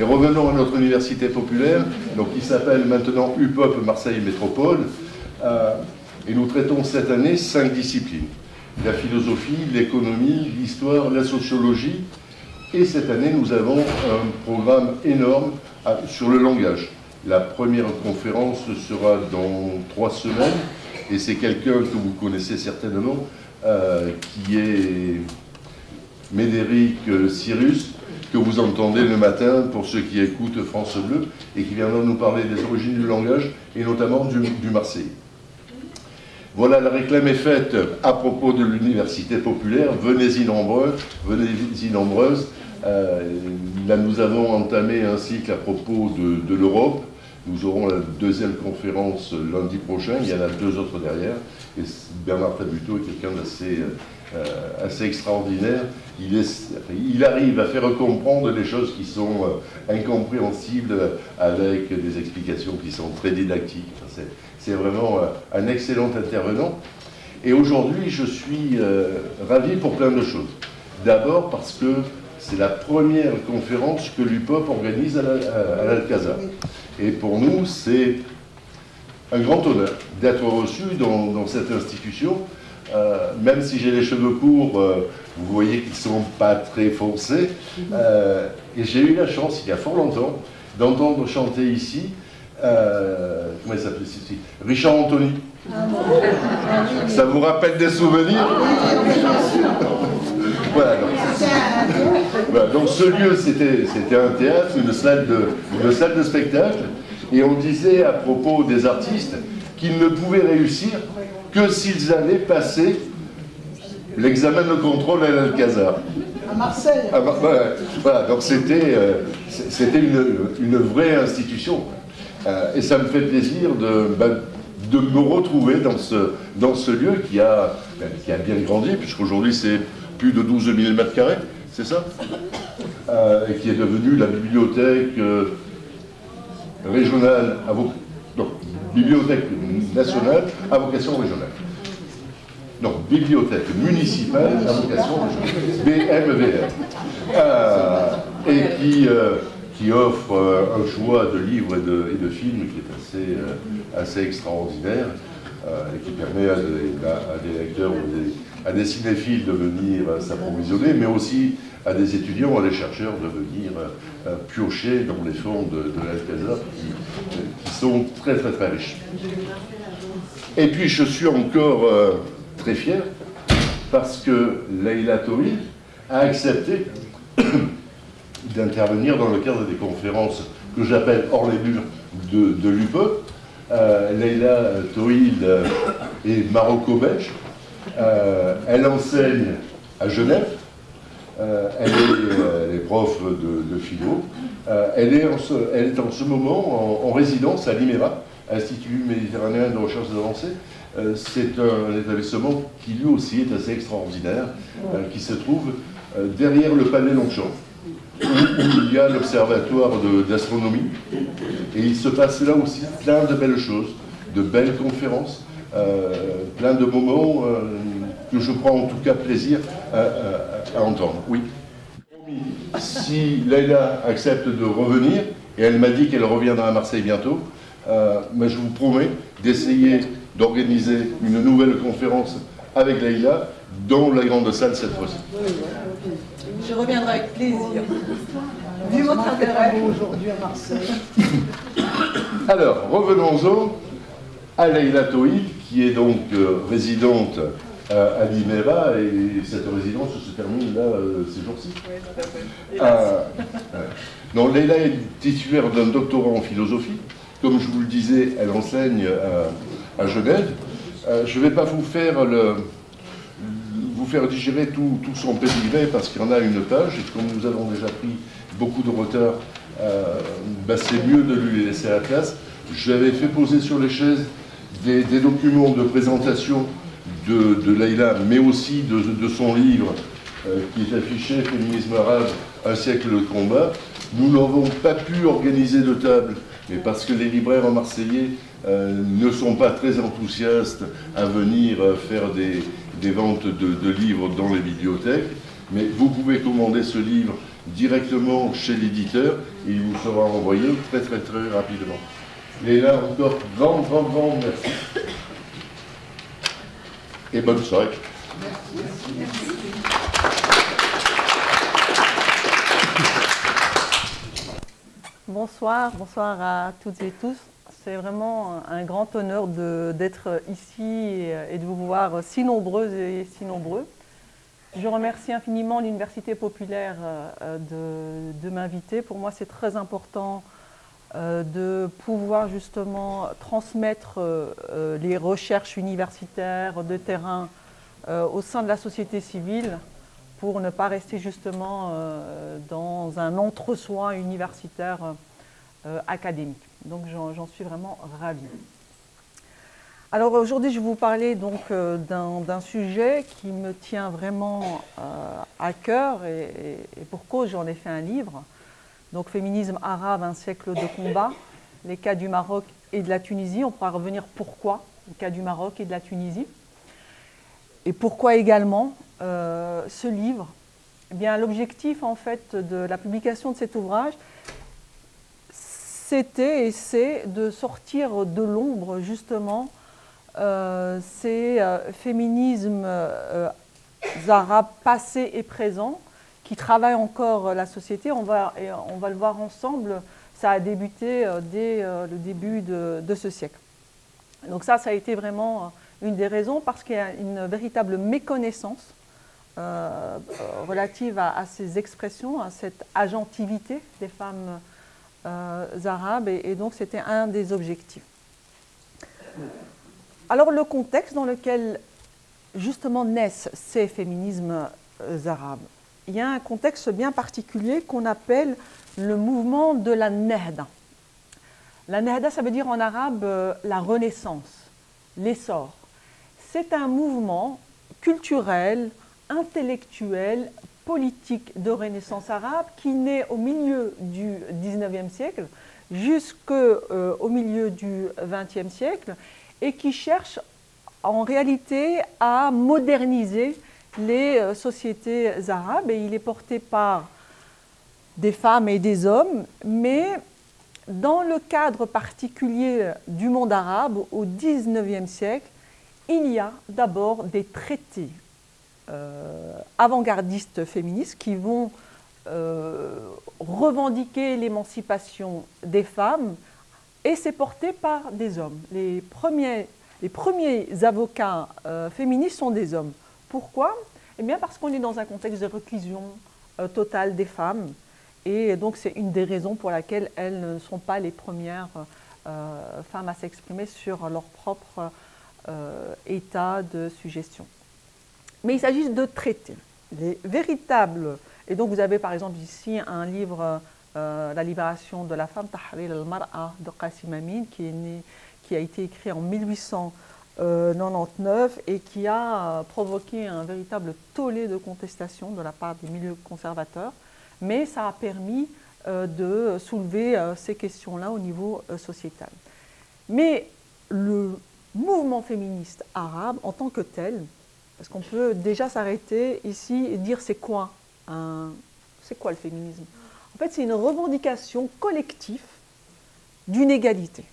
Et revenons à notre université populaire, donc qui s'appelle maintenant UPOP Marseille Métropole. Euh, et nous traitons cette année cinq disciplines. La philosophie, l'économie, l'histoire, la sociologie. Et cette année, nous avons un programme énorme euh, sur le langage. La première conférence sera dans trois semaines. Et c'est quelqu'un que vous connaissez certainement, euh, qui est Médéric Cyrus, que vous entendez le matin pour ceux qui écoutent France Bleu, et qui viendra nous parler des origines du langage, et notamment du, du Marseille. Voilà, la réclame est faite à propos de l'université populaire. Venez-y nombreux, venez-y nombreuses. Euh, là, nous avons entamé un cycle à propos de, l'Europe. Nous aurons la deuxième conférence lundi prochain. Il y en a deux autres derrière. Et Bernard Tabuteau est quelqu'un d'assez euh, assez extraordinaire. Il, arrive à faire comprendre des choses qui sont euh, incompréhensibles avec des explications qui sont très didactiques. C'est vraiment euh, un excellent intervenant. Et aujourd'hui, je suis euh, ravi pour plein de choses. D'abord parce que c'est la première conférence que l'UPOP organise à l'Alcazar. Et pour nous, c'est un grand honneur d'être reçu dans, cette institution. Euh, même si j'ai les cheveux courts, vous voyez qu'ils ne sont pas très foncés. et j'ai eu la chance, il y a fort longtemps, d'entendre chanter ici euh, comment il s'appelle ici? Richard Anthony. Ça vous rappelle des souvenirs? Voilà, donc. ce lieu, c'était un théâtre, une salle, de, une salle de spectacle, et on disait à propos des artistes qu'ils ne pouvaient réussir que s'ils avaient passé l'examen de contrôle à l'Alcazar. À Marseille. voilà, donc c'était euh, une, une vraie institution. Euh, et ça me fait plaisir de, ben, de me retrouver dans ce, dans ce lieu qui a, ben, qui a bien grandi, puisqu'aujourd'hui c'est plus de 12 000 mètres carrés, c'est ça? Euh, Et qui est devenu la bibliothèque régionale, à non, bibliothèque nationale à vocation régionale. Non, bibliothèque municipale à vocation régionale, BMVR. et qui qui offre euh, un choix de livres et de, films qui est assez, euh, assez extraordinaire euh, et qui permet à des, lecteurs ou à des cinéphiles de venir s'approvisionner, mais aussi à des étudiants, à des chercheurs de venir piocher dans les fonds de, de l'Alcazar qui, sont très très très riches. Et puis je suis encore très fier parce que Leila Touri a accepté d'intervenir dans le cadre des conférences que j'appelle hors les murs de, de l'UPE. Euh, Leila euh, est maroco-belge. Euh, elle enseigne à Genève. Elle, est, prof de, philo. elle, est en ce, elle, est en ce, moment en, résidence à l'IMERA, Institut méditerranéen de recherche avancées. C'est un, établissement qui lui aussi est assez extraordinaire, qui se trouve derrière le palais Longchamp il y a l'observatoire d'astronomie. Et il se passe là aussi plein de belles choses, de belles conférences, euh, plein de moments euh, que je prends en tout cas plaisir à, entendre. Oui. Si Leïla accepte de revenir, et elle m'a dit qu'elle reviendra à Marseille bientôt, euh, mais je vous promets d'essayer d'organiser une nouvelle conférence avec Leïla dans la grande salle cette fois-ci. Je reviendrai avec plaisir. Vu votre intérêt aujourd'hui à Marseille. Alors, revenons-en à Leila Toïd, qui est donc euh, résidente à Limera, et cette résidence se termine là euh, ces jours-ci. Oui, tout fait. donc, Leila est titulaire d'un doctorat en philosophie. Comme je vous le disais, elle enseigne à, à Genève. je ne vais pas vous faire le, faire digérer tout, son pédigré parce qu'il y en a une page, et comme nous avons déjà pris beaucoup de retard, euh, bah, c'est mieux de lui laisser la place. J'avais fait poser sur les chaises des, documents de présentation de, de Leïla, mais aussi de, son livre euh, qui est affiché Féminisme arabe, un siècle de combat. Nous n'avons pas pu organiser de table, mais parce que les libraires marseillais euh, ne sont pas très enthousiastes à venir faire des, des ventes de, livres dans les bibliothèques, mais vous pouvez commander ce livre directement chez l'éditeur il vous sera envoyé très très très rapidement. Et encore, grand, grand, grand merci. Et bonne soirée. Bonsoir, bonsoir à toutes et tous. C'est vraiment un grand honneur d'être ici et de vous voir si nombreuses et si nombreux. Je remercie infiniment l'Université populaire euh, de, m'inviter. Pour moi, c'est très important de pouvoir justement transmettre euh, les recherches universitaires de terrain au sein de la société civile pour ne pas rester justement dans un entre-soi universitaire académique. Donc j'en suis vraiment ravie. Alors aujourd'hui, je vais vous parler donc euh, d'un sujet qui me tient vraiment euh, à cœur et, pour cause, j'en ai fait un livre. Donc Féminisme arabe, un siècle de combat, les cas du Maroc et de la Tunisie. On pourra revenir pourquoi les cas du Maroc et de la Tunisie. Et pourquoi également euh, ce livre? Eh bien, l'objectif en fait de la publication de cet ouvrage, c'était et c'est de sortir de l'ombre justement euh, c'est euh, féminisme euh, arabe passé et présent qui travaille encore la société. On va, on va le voir ensemble. Ça a débuté dès le début de, ce siècle. Donc ça, ça a été vraiment une des raisons parce qu'il y a une véritable méconnaissance relative à, ces expressions, à cette agentivité des femmes arabes, et donc c'était un des objectifs. Alors le contexte dans lequel justement naissent ces féminismes euh, arabes, il y a un contexte bien particulier qu'on appelle le mouvement de la Nehda. La Nehda, ça veut dire en arabe euh, la renaissance, l'essor. C'est un mouvement culturel, intellectuel, politique de renaissance arabe qui naît au milieu du 19e siècle jusqu'au euh, milieu du 20e siècle et qui cherche en réalité à moderniser les euh, sociétés arabes. Et il est porté par des femmes et des hommes, mais dans le cadre particulier du monde arabe, au XIXe siècle, il y a d'abord des traités euh, avant-gardistes féministes qui vont euh, revendiquer l'émancipation des femmes, et c'est porté par des hommes. Les premiers, avocats féministes sont des hommes. Pourquoi Eh bien parce qu'on est dans un contexte de reclusion euh, totale des femmes. Et donc c'est une des raisons pour laquelle elles ne sont pas les premières euh, femmes à s'exprimer sur leur propre état de suggestion. Mais il s'agit de traités. Les véritables. Et donc vous avez par exemple ici un livre euh, la libération de la femme, Tahrir al-Mar'a de Qasim Amin, qui, est qui a été écrit en 1899 et qui a provoqué un véritable tollé de contestation de la part des milieux conservateurs. Mais ça a permis euh, de soulever euh, ces questions-là au niveau sociétal. Mais le mouvement féministe arabe en tant que tel, parce qu'on peut déjà s'arrêter ici et dire c'est quoi, c'est quoi le féminisme? En fait, c'est une revendication collective d'une égalité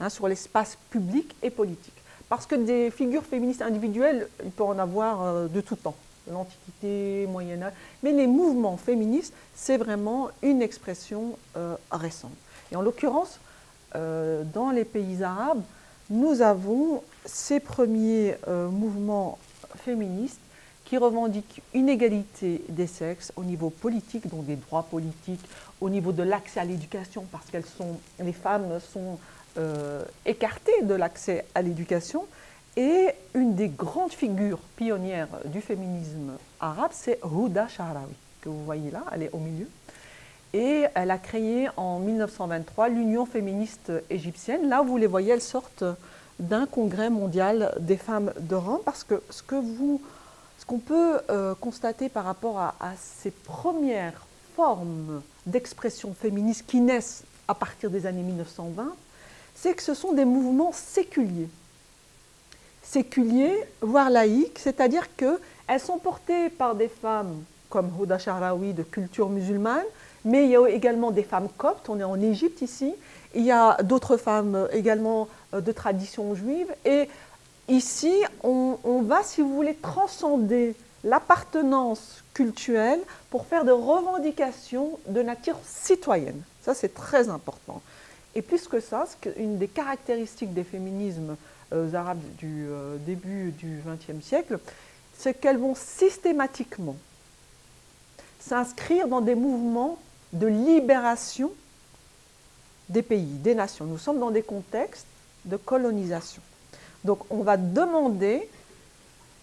hein, sur l'espace public et politique. Parce que des figures féministes individuelles, il peut en avoir euh, de tout temps, l'Antiquité, Moyen-Âge, mais les mouvements féministes, c'est vraiment une expression euh, récente. Et en l'occurrence, euh, dans les pays arabes, nous avons ces premiers mouvements féministes qui revendique une égalité des sexes au niveau politique, donc des droits politiques, au niveau de l'accès à l'éducation, parce que les femmes sont écartées de l'accès à l'éducation. Et une des grandes figures pionnières du féminisme arabe, c'est Houda Shahrawi, que vous voyez là, elle est au milieu. Et elle a créé en 1923 l'Union féministe égyptienne. Là, vous les voyez, elles sortent d'un congrès mondial des femmes de Rome, parce que ce que vous ce qu'on peut euh, constater par rapport à, ces premières formes d'expression féministe qui naissent à partir des années 1920, c'est que ce sont des mouvements séculiers. Séculiers, voire laïques, c'est-à-dire qu'elles sont portées par des femmes comme Houda Shahraoui de culture musulmane, mais il y a également des femmes coptes, on est en Égypte ici, il y a d'autres femmes également de tradition juive, et ici on, on va, si vous voulez, transcender l'appartenance culturelle pour faire des revendications de nature citoyenne. Ça, c'est très important. Et plus que ça, une des caractéristiques des féminismes euh, arabes du euh, début du XXe siècle, c'est qu'elles vont systématiquement s'inscrire dans des mouvements de libération des pays, des nations. Nous sommes dans des contextes de colonisation. Donc on va demander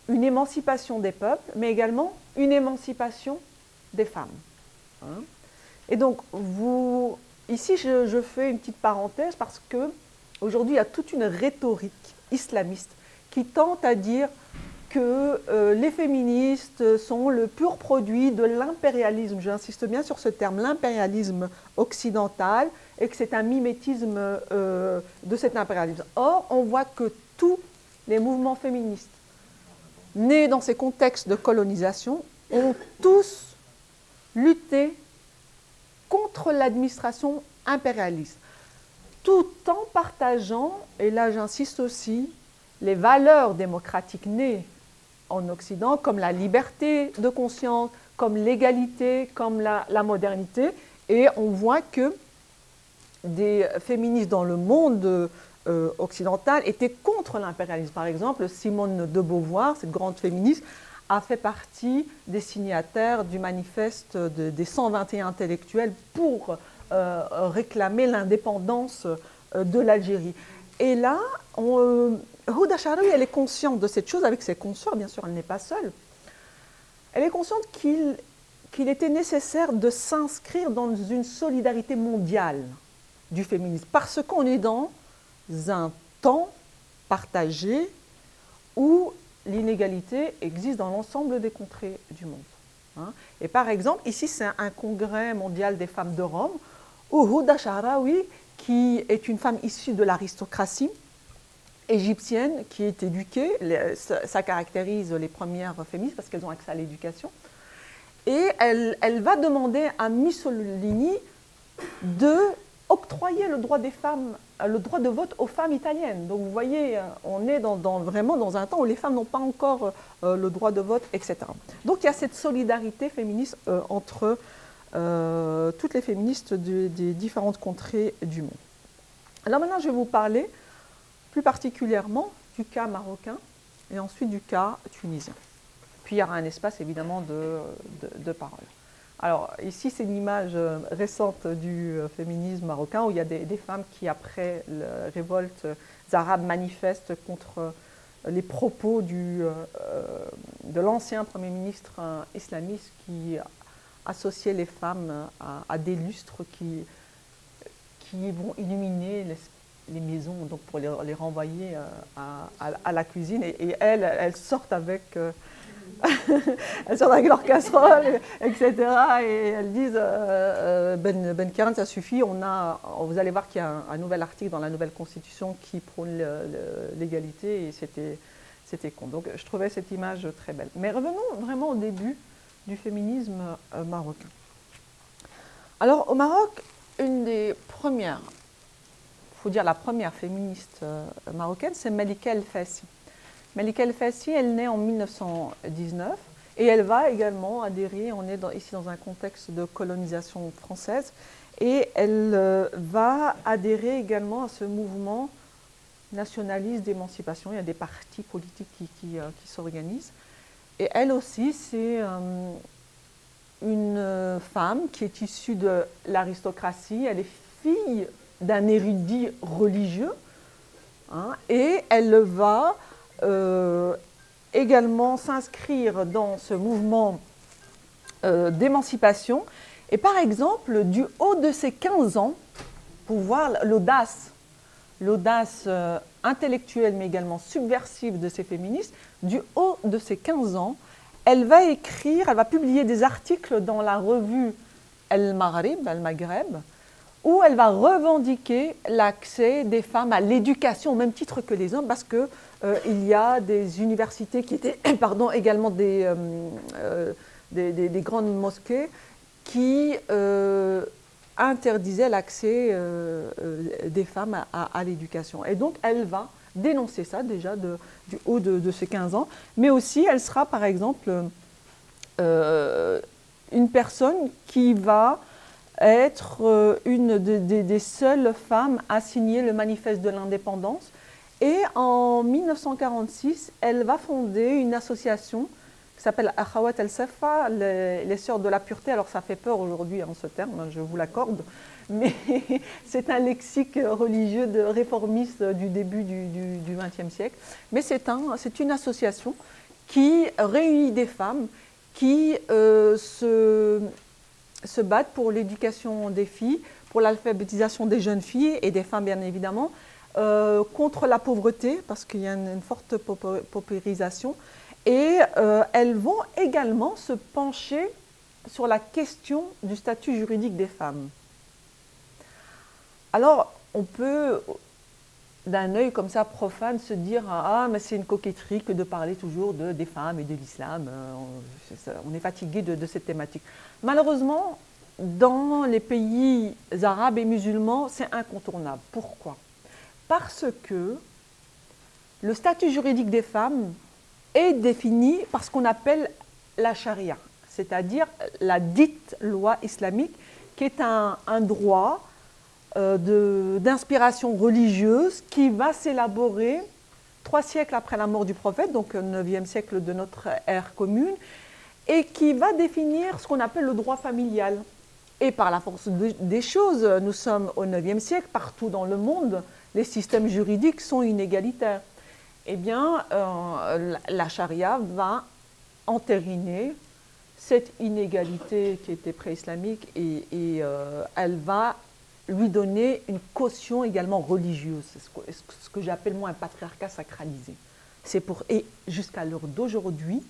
une émancipation des peuples, mais également une émancipation des femmes. Hein. Et donc, vous, ici, je, fais une petite parenthèse parce que aujourd'hui, il y a toute une rhétorique islamiste qui tente à dire que euh, les féministes sont le pur produit de l'impérialisme, j'insiste bien sur ce terme, l'impérialisme occidental, et que c'est un mimétisme euh, de cet impérialisme. Or, on voit que tous les mouvements féministes nés dans ces contextes de colonisation, ont tous lutté contre l'administration impérialiste, tout en partageant, et là j'insiste aussi, les valeurs démocratiques nées en Occident, comme la liberté de conscience, comme l'égalité, comme la, modernité. Et on voit que des féministes dans le monde euh, occidentale était contre l'impérialisme. Par exemple, Simone de Beauvoir, cette grande féministe, a fait partie des signataires du manifeste des 121 intellectuels pour euh, réclamer l'indépendance euh, de l'Algérie. Et là, on, Houda elle est consciente de cette chose avec ses consorts, bien sûr, elle n'est pas seule. Elle est consciente qu'il qu'il était nécessaire de s'inscrire dans une solidarité mondiale du féminisme, parce qu'on est dans un temps partagé où l'inégalité existe dans l'ensemble des contrées du monde. Hein. Et par exemple, ici, c'est un congrès mondial des femmes de Rome, où Houda Shahraoui, qui est une femme issue de l'aristocratie égyptienne, qui est éduquée, ça, caractérise les premières féministes parce qu'elles ont accès à l'éducation, et elle va demander à Mussolini de octroyer le droit des femmes, le droit de vote aux femmes italiennes. Donc vous voyez, euh, on est vraiment dans un temps où les femmes n'ont pas encore euh, le droit de vote, etc. Donc il y a cette solidarité féministe euh, entre toutes les féministes des différentes contrées du monde. Alors maintenant, je vais vous parler plus particulièrement du cas marocain et ensuite du cas tunisien. Puis il y aura un espace évidemment de, de parole. Alors ici, c'est une image euh, récente du euh, féminisme marocain où il y a des, femmes qui, après la révolte arabe, manifestent contre euh, les propos du, de l'ancien Premier ministre islamiste qui associait les femmes à, des lustres qui, qui vont illuminer les, maisons donc pour les, renvoyer à, la cuisine. Et, elles sortent avec elles sortent avec leur casserole, etc. Et elles disent euh, euh, Ben, ben Karen, ça suffit. On a, vous allez voir qu'il y a un, nouvel article dans la nouvelle constitution qui prône l'égalité et c'était, con. Donc je trouvais cette image très belle. Mais revenons vraiment au début du féminisme euh, marocain. Alors au Maroc, une des premières, il faut dire la première féministe marocaine, c'est Malika El Fassi. Malika El Fassi, elle naît en 1919 et elle va également adhérer, on est ici dans un contexte de colonisation française, et elle euh, va adhérer également à ce mouvement nationaliste d'émancipation. Il y a des partis politiques qui, euh, s'organisent. Et elle aussi, c'est euh, une femme qui est issue de l'aristocratie. Elle est fille d'un érudit religieux. Hein, et elle va également s'inscrire dans ce mouvement euh, d'émancipation. Et par exemple, du haut de ses 15 ans, pour voir l'audace, l'audace euh, intellectuelle mais également subversive de ces féministes, du haut de ses 15 ans, elle va écrire, elle va publier des articles dans la revue El Maghreb, El Maghreb, où elle va revendiquer l'accès des femmes à l'éducation au même titre que les hommes, parce que euh, il y a des universités qui étaient pardon, également des, euh, des, grandes mosquées qui interdisaient l'accès des femmes à, l'éducation. Et donc, elle va dénoncer ça déjà du haut de, ses 15 ans, mais aussi elle sera par exemple une personne qui va être euh, une des seules femmes à signer le manifeste de l'indépendance. Et en 1946, elle va fonder une association qui s'appelle Akhawat el-Safa, les, Sœurs de la Pureté. Alors ça fait peur aujourd'hui en hein, ce terme, je vous l'accorde, mais c'est un lexique religieux de réformiste du début du XXe siècle. Mais c'est un, une association qui réunit des femmes qui euh, se battent pour l'éducation des filles, pour l'alphabétisation des jeunes filles et des femmes bien évidemment, euh, contre la pauvreté, parce qu'il y a une, forte paupérisation, et euh, elles vont également se pencher sur la question du statut juridique des femmes. Alors, on peut, d'un œil comme ça profane, se dire Ah, mais c'est une coquetterie que de parler toujours de, des femmes et de l'islam. Euh, on est fatigué de cette thématique. Malheureusement, dans les pays arabes et musulmans, c'est incontournable. Pourquoi? Parce que le statut juridique des femmes est défini par ce qu'on appelle la charia, c'est-à-dire la dite loi islamique, qui est un, droit euh, d'inspiration religieuse qui va s'élaborer trois siècles après la mort du prophète, donc au 9e siècle de notre ère commune, et qui va définir ce qu'on appelle le droit familial. Et par la force des choses, nous sommes au IXe siècle, partout dans le monde, les systèmes juridiques sont inégalitaires. Eh bien, euh, la charia va entériner cette inégalité qui était pré-islamique et, euh, elle va lui donner une caution également religieuse, ce que, j'appelle moi un patriarcat sacralisé. C'est pour et jusqu'à l'heure d'aujourd'hui,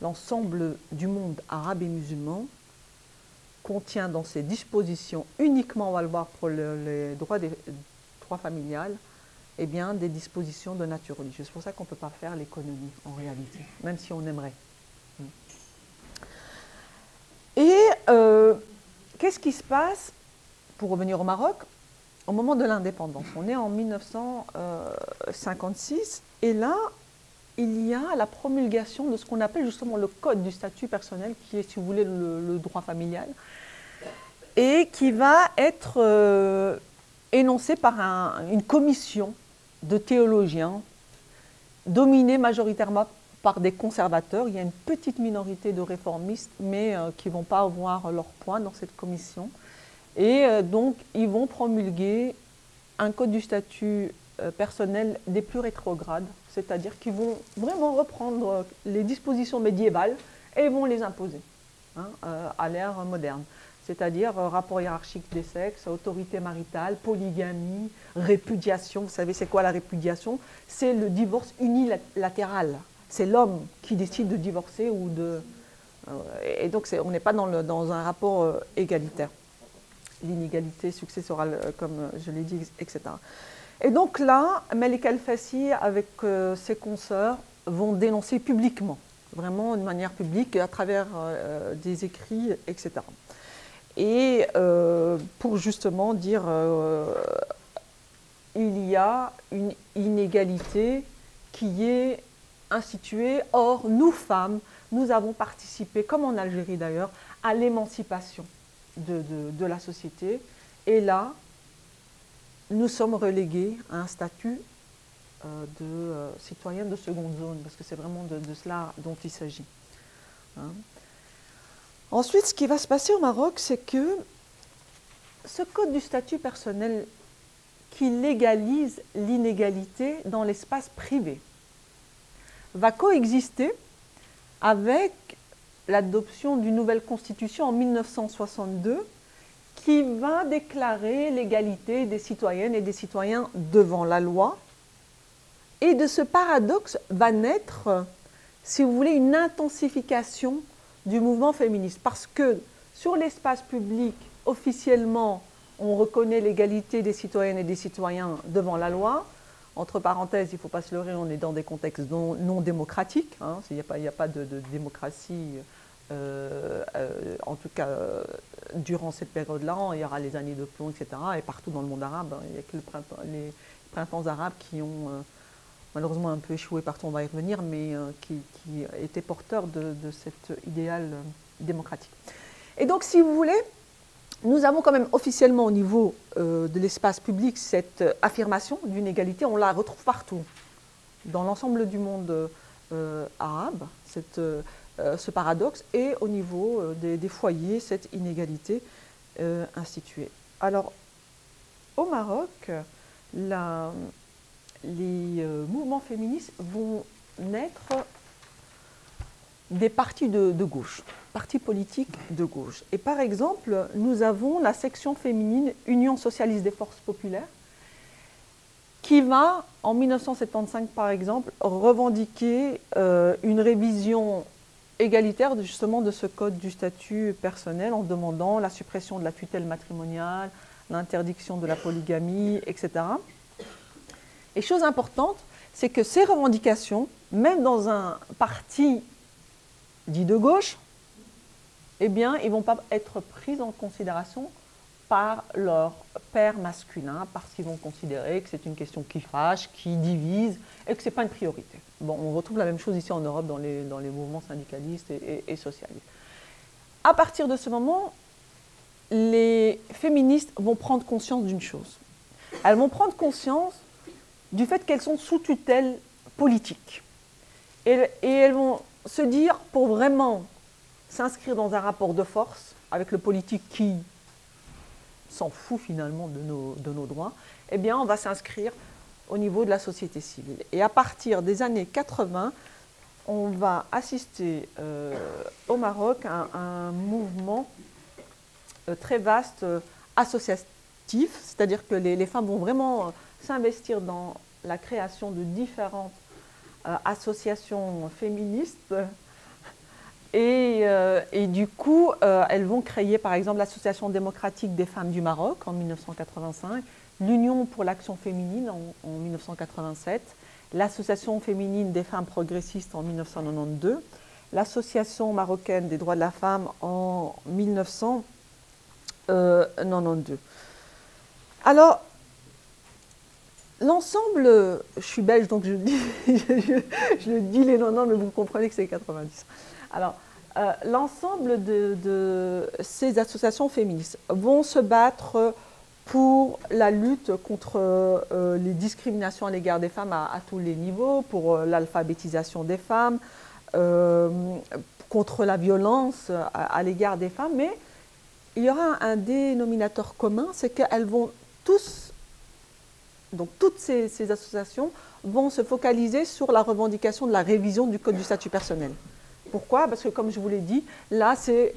l'ensemble du monde arabe et musulman contient dans ses dispositions, uniquement on va le voir pour les droits, des, droits familiales, eh bien, des dispositions de nature religieuse. C'est pour ça qu'on ne peut pas faire l'économie en réalité, même si on aimerait. Et euh, qu'est-ce qui se passe, pour revenir au Maroc, au moment de l'indépendance? On est en 1956, et là, il y a la promulgation de ce qu'on appelle justement le code du statut personnel, qui est, si vous voulez, le, droit familial, et qui va être euh, énoncé par une commission de théologiens, dominée majoritairement par des conservateurs. Il y a une petite minorité de réformistes, mais euh, qui ne vont pas avoir leur point dans cette commission. Et euh, donc, ils vont promulguer un code du statut personnel des plus rétrogrades c'est-à-dire qu'ils vont vraiment reprendre les dispositions médiévales et vont les imposer hein, euh, à l'ère moderne. C'est-à-dire euh, rapport hiérarchique des sexes, autorité maritale, polygamie, répudiation. Vous savez, c'est quoi la répudiation? C'est le divorce unilatéral. C'est l'homme qui décide de divorcer ou de. Euh, et donc, on n'est pas dans, un rapport égalitaire. L'inégalité successorale, comme je l'ai dit, etc. Et donc là, Malik El-Fassi, avec euh, ses consoeurs, vont dénoncer publiquement, vraiment de manière publique, à travers euh, des écrits, etc. Et euh, pour justement dire, il y a une inégalité qui est instituée. Or, nous, femmes, nous avons participé, comme en Algérie d'ailleurs, à l'émancipation de, de la société. Et là, nous sommes relégués à un statut euh, de euh, citoyen de seconde zone, parce que c'est vraiment de, cela dont il s'agit. Hein. Ensuite, ce qui va se passer au Maroc, c'est que ce code du statut personnel qui légalise l'inégalité dans l'espace privé va coexister avec l'adoption d'une nouvelle constitution en 1962 qui va déclarer l'égalité des citoyennes et des citoyens devant la loi. Et de ce paradoxe va naître, si vous voulez, une intensification du mouvement féministe. Parce que sur l'espace public, officiellement, on reconnaît l'égalité des citoyennes et des citoyens devant la loi. Entre parenthèses, il ne faut pas se leurrer, on est dans des contextes non, démocratiques. Hein. il n'y a, pas de, démocratie en tout cas, durant cette période-là, il y aura les années de plomb, etc. Et partout dans le monde arabe, hein, il n'y a que printemps, les printemps arabes qui ont malheureusement un peu échoué partout, on va y revenir, mais qui, qui, étaient porteurs de, cet idéal démocratique. Et donc, si vous voulez, nous avons quand même officiellement au niveau euh, de l'espace public cette affirmation d'une égalité, on la retrouve partout, dans l'ensemble du monde euh, arabe, euh, ce paradoxe, et au niveau des, foyers, cette inégalité instituée. Alors, au Maroc, la, les mouvements féministes vont naître des partis de, gauche, partis politiques de gauche. Et par exemple, nous avons la section féminine Union socialiste des forces populaires, qui va, en 1975 par exemple, revendiquer euh, une révision égalitaire justement de ce code du statut personnel en demandant la suppression de la tutelle matrimoniale, l'interdiction de la polygamie, etc. Et chose importante, c'est que ces revendications, même dans un parti dit de gauche, eh bien, ils ne vont pas être pris en considération par leur père masculin parce qu'ils vont considérer que c'est une question qui fâche, qui divise et que ce n'est pas une priorité. Bon, on retrouve la même chose ici en Europe dans les, mouvements syndicalistes et, socialistes. À partir de ce moment, les féministes vont prendre conscience d'une chose. Elles vont prendre conscience du fait qu'elles sont sous tutelle politique. Et, elles vont se dire, pour vraiment s'inscrire dans un rapport de force avec le politique qui s'en fout finalement de nos, droits, eh bien, on va s'inscrire au niveau de la société civile. Et à partir des années 80, on va assister euh, au Maroc à, un mouvement euh, très vaste euh, associatif, c'est-à-dire que les, femmes vont vraiment s'investir dans la création de différentes euh, associations féministes. Et, euh, et, du coup, euh, elles vont créer par exemple l'Association démocratique des femmes du Maroc en 1985, l'Union pour l'action féminine en, en 1987, l'Association féminine des femmes progressistes en 1992, l'Association marocaine des droits de la femme en 1992. Alors, L'ensemble, je suis belge, donc je dis, les 90, mais vous comprenez que c'est 90. Alors, euh, l'ensemble de, ces associations féministes vont se battre pour la lutte contre euh, les discriminations à l'égard des femmes à, tous les niveaux, pour euh, l'alphabétisation des femmes, contre la violence à, l'égard des femmes, mais il y aura un dénominateur commun, c'est qu'elles vont tous donc toutes ces, associations vont se focaliser sur la revendication de la révision du Code du statut personnel. Pourquoi? Parce que comme je vous l'ai dit, là c'est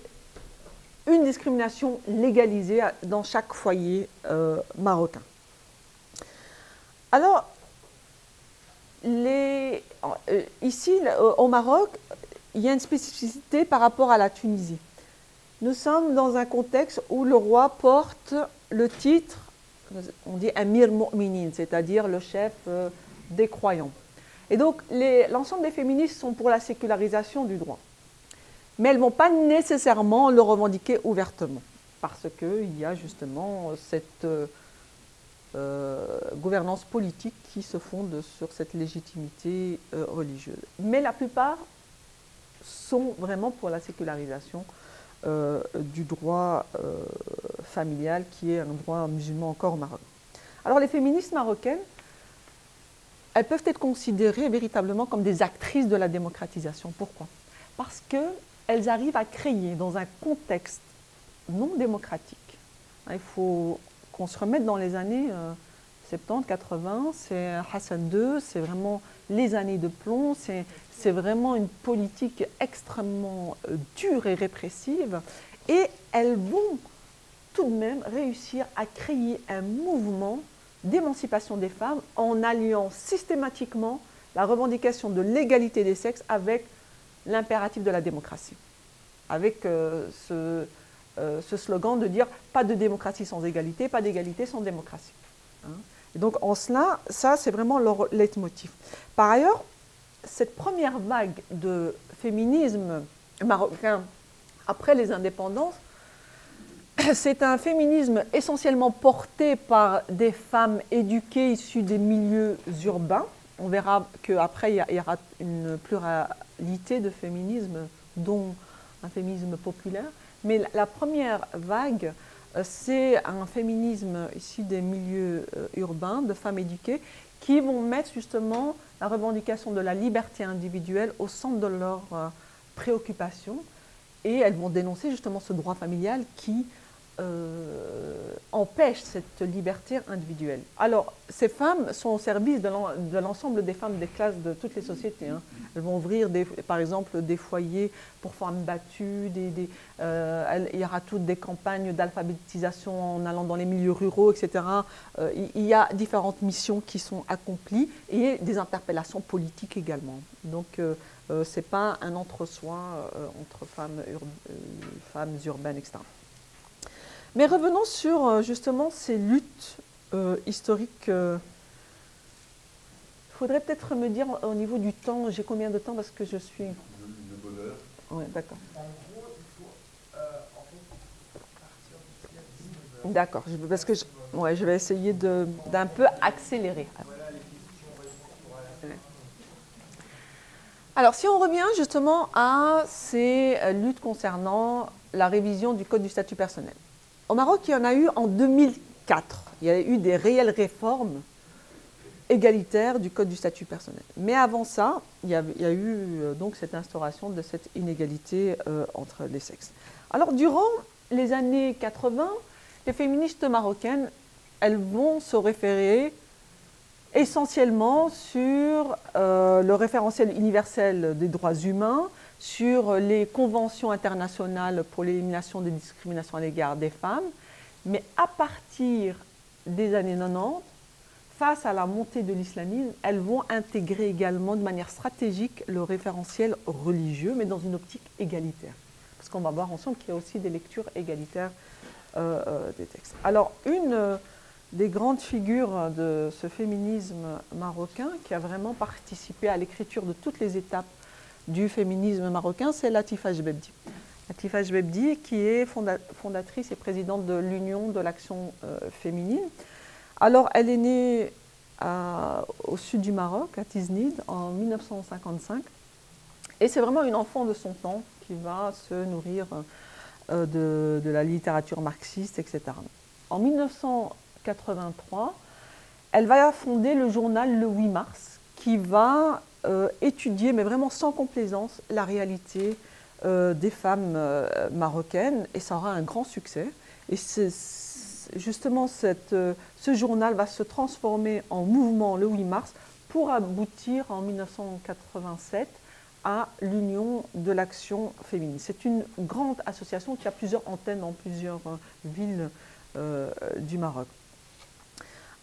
une discrimination légalisée dans chaque foyer euh, marocain. Alors, euh, ici au Maroc, il y a une spécificité par rapport à la Tunisie. Nous sommes dans un contexte où le roi porte le titre on dit Amir Mu'minin, c'est-à-dire le chef euh, des croyants. Et donc, l'ensemble des féministes sont pour la sécularisation du droit. Mais elles ne vont pas nécessairement le revendiquer ouvertement, parce qu'il y a justement cette euh, euh, gouvernance politique qui se fonde sur cette légitimité religieuse. Mais la plupart sont vraiment pour la sécularisation euh, du droit euh, familial qui est un droit musulman encore au Maroc. Alors les féministes marocaines, elles peuvent être considérées véritablement comme des actrices de la démocratisation. Pourquoi? Parce qu'elles arrivent à créer dans un contexte non démocratique. Il faut qu'on se remette dans les années euh, 70, 80, c'est Hassan II, c'est vraiment les années de plomb, c'est vraiment une politique extrêmement euh, dure et répressive. Et elles vont tout de même réussir à créer un mouvement d'émancipation des femmes en alliant systématiquement la revendication de l'égalité des sexes avec l'impératif de la démocratie. Avec euh, ce, euh, ce, slogan de dire pas de démocratie sans égalité, pas d'égalité sans démocratie. Hein? Donc en cela, ça c'est vraiment leur leitmotiv. Par ailleurs, cette première vague de féminisme marocain après les indépendances, c'est un féminisme essentiellement porté par des femmes éduquées issues des milieux urbains. On verra qu'après, il y aura une pluralité de féminismes, dont un féminisme populaire. Mais la première vague, euh, c'est un féminisme issu des milieux euh, urbains, de femmes éduquées, qui vont mettre justement la revendication de la liberté individuelle au centre de leurs euh, préoccupations. Et elles vont dénoncer justement ce droit familial qui euh, empêche cette liberté individuelle. Alors, ces femmes sont au service de l'ensemble des femmes des classes de toutes les sociétés. Hein. Elles vont ouvrir, par exemple, des foyers pour femmes battues, euh, il y aura toutes des campagnes d'alphabétisation en allant dans les milieux ruraux, etc. Euh, il y a différentes missions qui sont accomplies et des interpellations politiques également. Donc, ce n'est pas un entre-soi entre femmes, femmes urbaines, etc. Mais revenons sur euh, justement ces luttes euh, historiques. Il euh. faudrait peut-être me dire au niveau du temps, j'ai combien de temps parce que je suis. Une bonne heure. Oui, d'accord. En gros, il faut en fait partir D'accord, parce que je, ouais, je vais essayer d'un peu accélérer. Alors, si on revient justement à ces luttes concernant la révision du Code du statut personnel. Au Maroc, il y en a eu en 2004. Il y a eu des réelles réformes égalitaires du Code du statut personnel. Mais avant ça, il y a, eu euh, donc cette instauration de cette inégalité euh, entre les sexes. Alors, durant les années 80, les féministes marocaines, elles vont se référer essentiellement sur euh, le référentiel universel des droits humains, sur les conventions internationales pour l'élimination des discriminations à l'égard des femmes, mais à partir des années 90, face à la montée de l'islamisme, elles vont intégrer également de manière stratégique le référentiel religieux, mais dans une optique égalitaire. Parce qu'on va voir ensemble qu'il y a aussi des lectures égalitaires euh, euh, des textes. Alors, une des grandes figures de ce féminisme marocain qui a vraiment participé à l'écriture de toutes les étapes du féminisme marocain, c'est Latifa Jbebdi. Latifa Jbebdi, qui est fondatrice et présidente de l'Union de l'action euh, féminine. Alors, elle est née au sud du Maroc, à Tiznid, en 1955. Et c'est vraiment une enfant de son temps qui va se nourrir euh, de, de, la littérature marxiste, etc. En 1983, elle va fonder le journal Le 8 mars, qui va euh, étudier, mais vraiment sans complaisance, la réalité euh, des femmes euh, marocaines et ça aura un grand succès. Et justement, ce journal va se transformer en mouvement le 8 mars pour aboutir en 1987 à l'Union de l'action féminine. C'est une grande association qui a plusieurs antennes dans plusieurs villes du Maroc.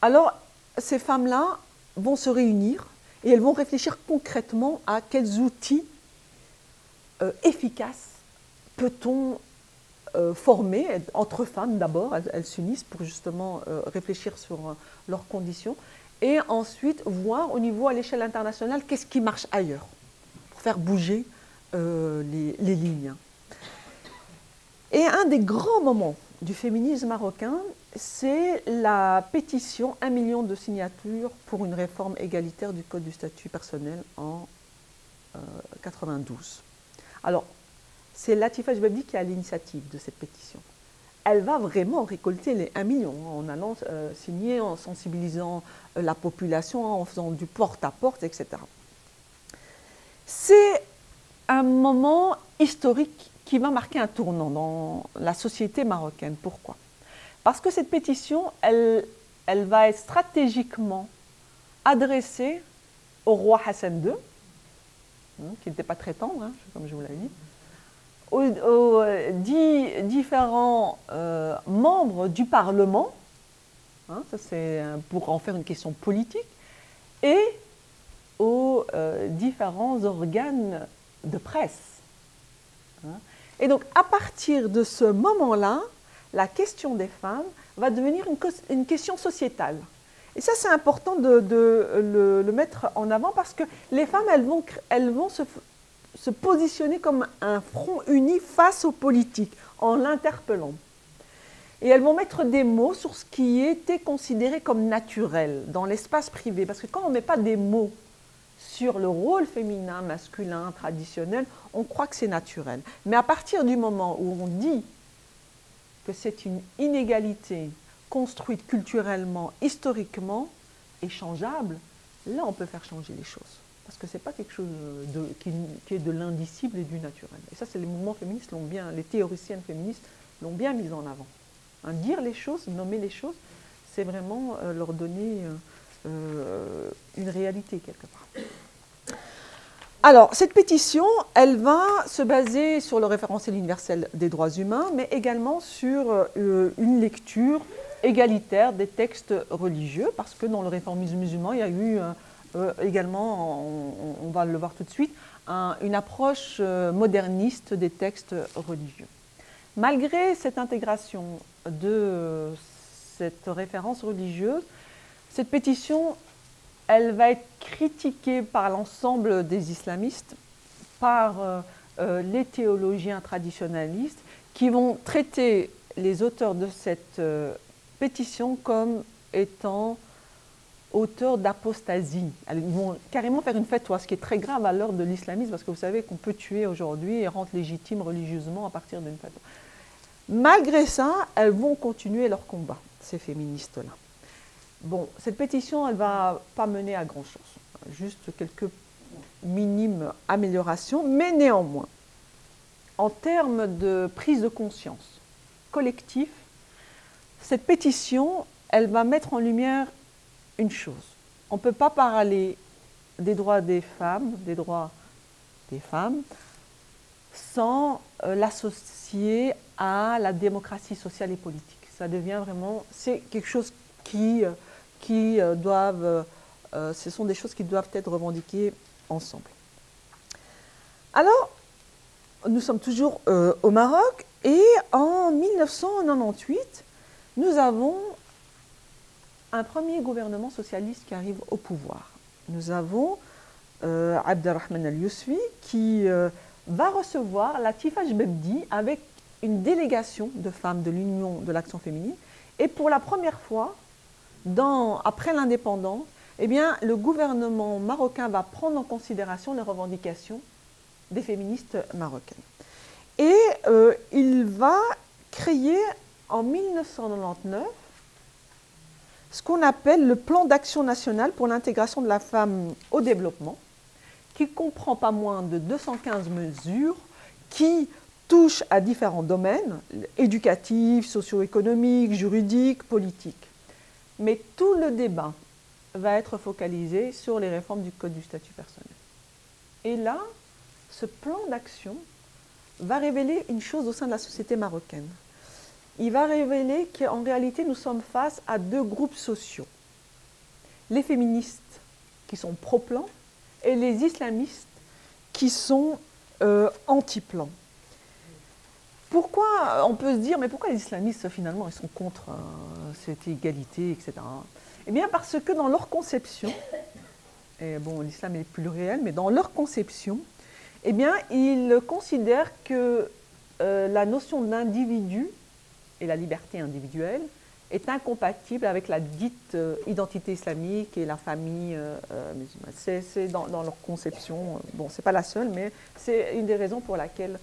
Alors, ces femmes-là vont se réunir et elles vont réfléchir concrètement à quels outils euh, efficaces peut-on euh, former entre femmes d'abord, elles, s'unissent pour justement euh, réfléchir sur leurs conditions, et ensuite voir au niveau à l'échelle internationale qu'est-ce qui marche ailleurs pour faire bouger les, les lignes. Et un des grands moments du féminisme marocain, c'est la pétition 1 million de signatures pour une réforme égalitaire du Code du statut personnel en 1992. Euh, Alors, c'est Latifa Jbabdi qui a l'initiative de cette pétition. Elle va vraiment récolter les 1 million en allant euh, signer, en sensibilisant euh, la population, en faisant du porte-à-porte, etc. C'est un moment historique qui va marquer un tournant dans la société marocaine. Pourquoi? Parce que cette pétition, elle, va être stratégiquement adressée au roi Hassan II, hein, qui n'était pas très tendre, hein, comme je vous l'ai dit, aux, dix différents euh, membres du Parlement, hein, ça c'est pour en faire une question politique, et aux euh, différents organes de presse. Et donc, à partir de ce moment-là, la question des femmes va devenir une, question sociétale. Et ça, c'est important de, le, mettre en avant parce que les femmes, elles vont, elles vont se, se positionner comme un front uni face aux politiques en l'interpellant. Et elles vont mettre des mots sur ce qui était considéré comme naturel dans l'espace privé. Parce que quand on ne met pas des mots sur le rôle féminin, masculin, traditionnel, on croit que c'est naturel. Mais à partir du moment où on dit c'est une inégalité construite culturellement, historiquement, échangeable, là on peut faire changer les choses. Parce que ce n'est pas quelque chose qui, est de l'indicible et du naturel. Et ça, c'est les mouvements féministes l'ont bien, les théoriciennes féministes l'ont bien mis en avant. Hein, dire les choses, nommer les choses, c'est vraiment euh, leur donner euh, euh, une réalité quelque part. Alors, cette pétition, elle va se baser sur le référentiel universel des droits humains, mais également sur une lecture égalitaire des textes religieux, parce que dans le réformisme musulman, il y a eu également, on, va le voir tout de suite, une approche moderniste des textes religieux. Malgré cette intégration de cette référence religieuse, cette pétition, elle va être critiquée par l'ensemble des islamistes, par euh, euh, les théologiens traditionnalistes, qui vont traiter les auteurs de cette euh, pétition comme étant auteurs d'apostasie. Ils vont carrément faire une fatwa, ce qui est très grave à l'heure de l'islamisme, parce que vous savez qu'on peut tuer aujourd'hui et rendre légitime religieusement à partir d'une fatwa. Malgré ça, elles vont continuer leur combat, ces féministes-là. Bon, cette pétition, elle ne va pas mener à grand-chose, juste quelques minimes améliorations, mais néanmoins, en termes de prise de conscience collective, cette pétition, elle va mettre en lumière une chose. On ne peut pas parler des droits des femmes, des droits des femmes, sans euh, l'associer à la démocratie sociale et politique. Ça devient vraiment, c'est quelque chose qui, euh, qui euh, doivent, ce sont des choses qui doivent être revendiquées ensemble. Alors, nous sommes toujours au Maroc et en 1998, nous avons un premier gouvernement socialiste qui arrive au pouvoir. Nous avons Abdelrahman al-Yousfi qui va recevoir la Tifa Jbebdi avec une délégation de femmes de l'Union de l'action féminine. Et pour la première fois, après l'indépendance, eh bien, le gouvernement marocain va prendre en considération les revendications des féministes marocaines. Et euh, il va créer en 1999 ce qu'on appelle le plan d'action national pour l'intégration de la femme au développement, qui comprend pas moins de 215 mesures qui touchent à différents domaines, éducatifs, socio-économiques, juridiques, politiques. Mais tout le débat va être focalisé sur les réformes du Code du statut personnel. Et là, ce plan d'action va révéler une chose au sein de la société marocaine. Il va révéler qu'en réalité, nous sommes face à deux groupes sociaux. Les féministes qui sont pro-plan et les islamistes qui sont euh, anti-plan. Pourquoi on peut se dire, mais pourquoi les islamistes finalement ils sont contre euh, cette égalité, etc. Eh bien parce que dans leur conception, et bon l'islam est plus réel, mais dans leur conception, eh bien ils considèrent que euh, la notion d'individu et la liberté individuelle est incompatible avec la dite euh, identité islamique et la famille euh, euh, musulmane. C'est dans, leur conception, bon, c'est pas la seule, mais c'est une des raisons pour laquelle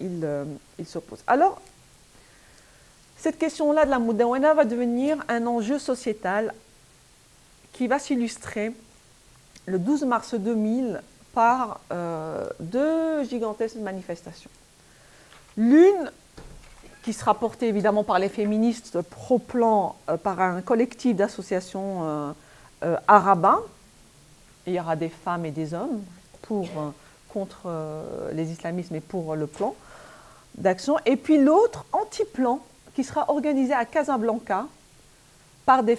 ils il s'opposent. Alors, cette question-là de la Moudawana va devenir un enjeu sociétal qui va s'illustrer le 12 mars 2000 par deux gigantesques manifestations. L'une qui sera porté évidemment par les féministes pro-plan, euh, par un collectif d'associations euh, euh, arabes. Il y aura des femmes et des hommes pour, contre les islamismes et pour le plan d'action. Et puis l'autre, anti-plan, qui sera organisé à Casablanca par des,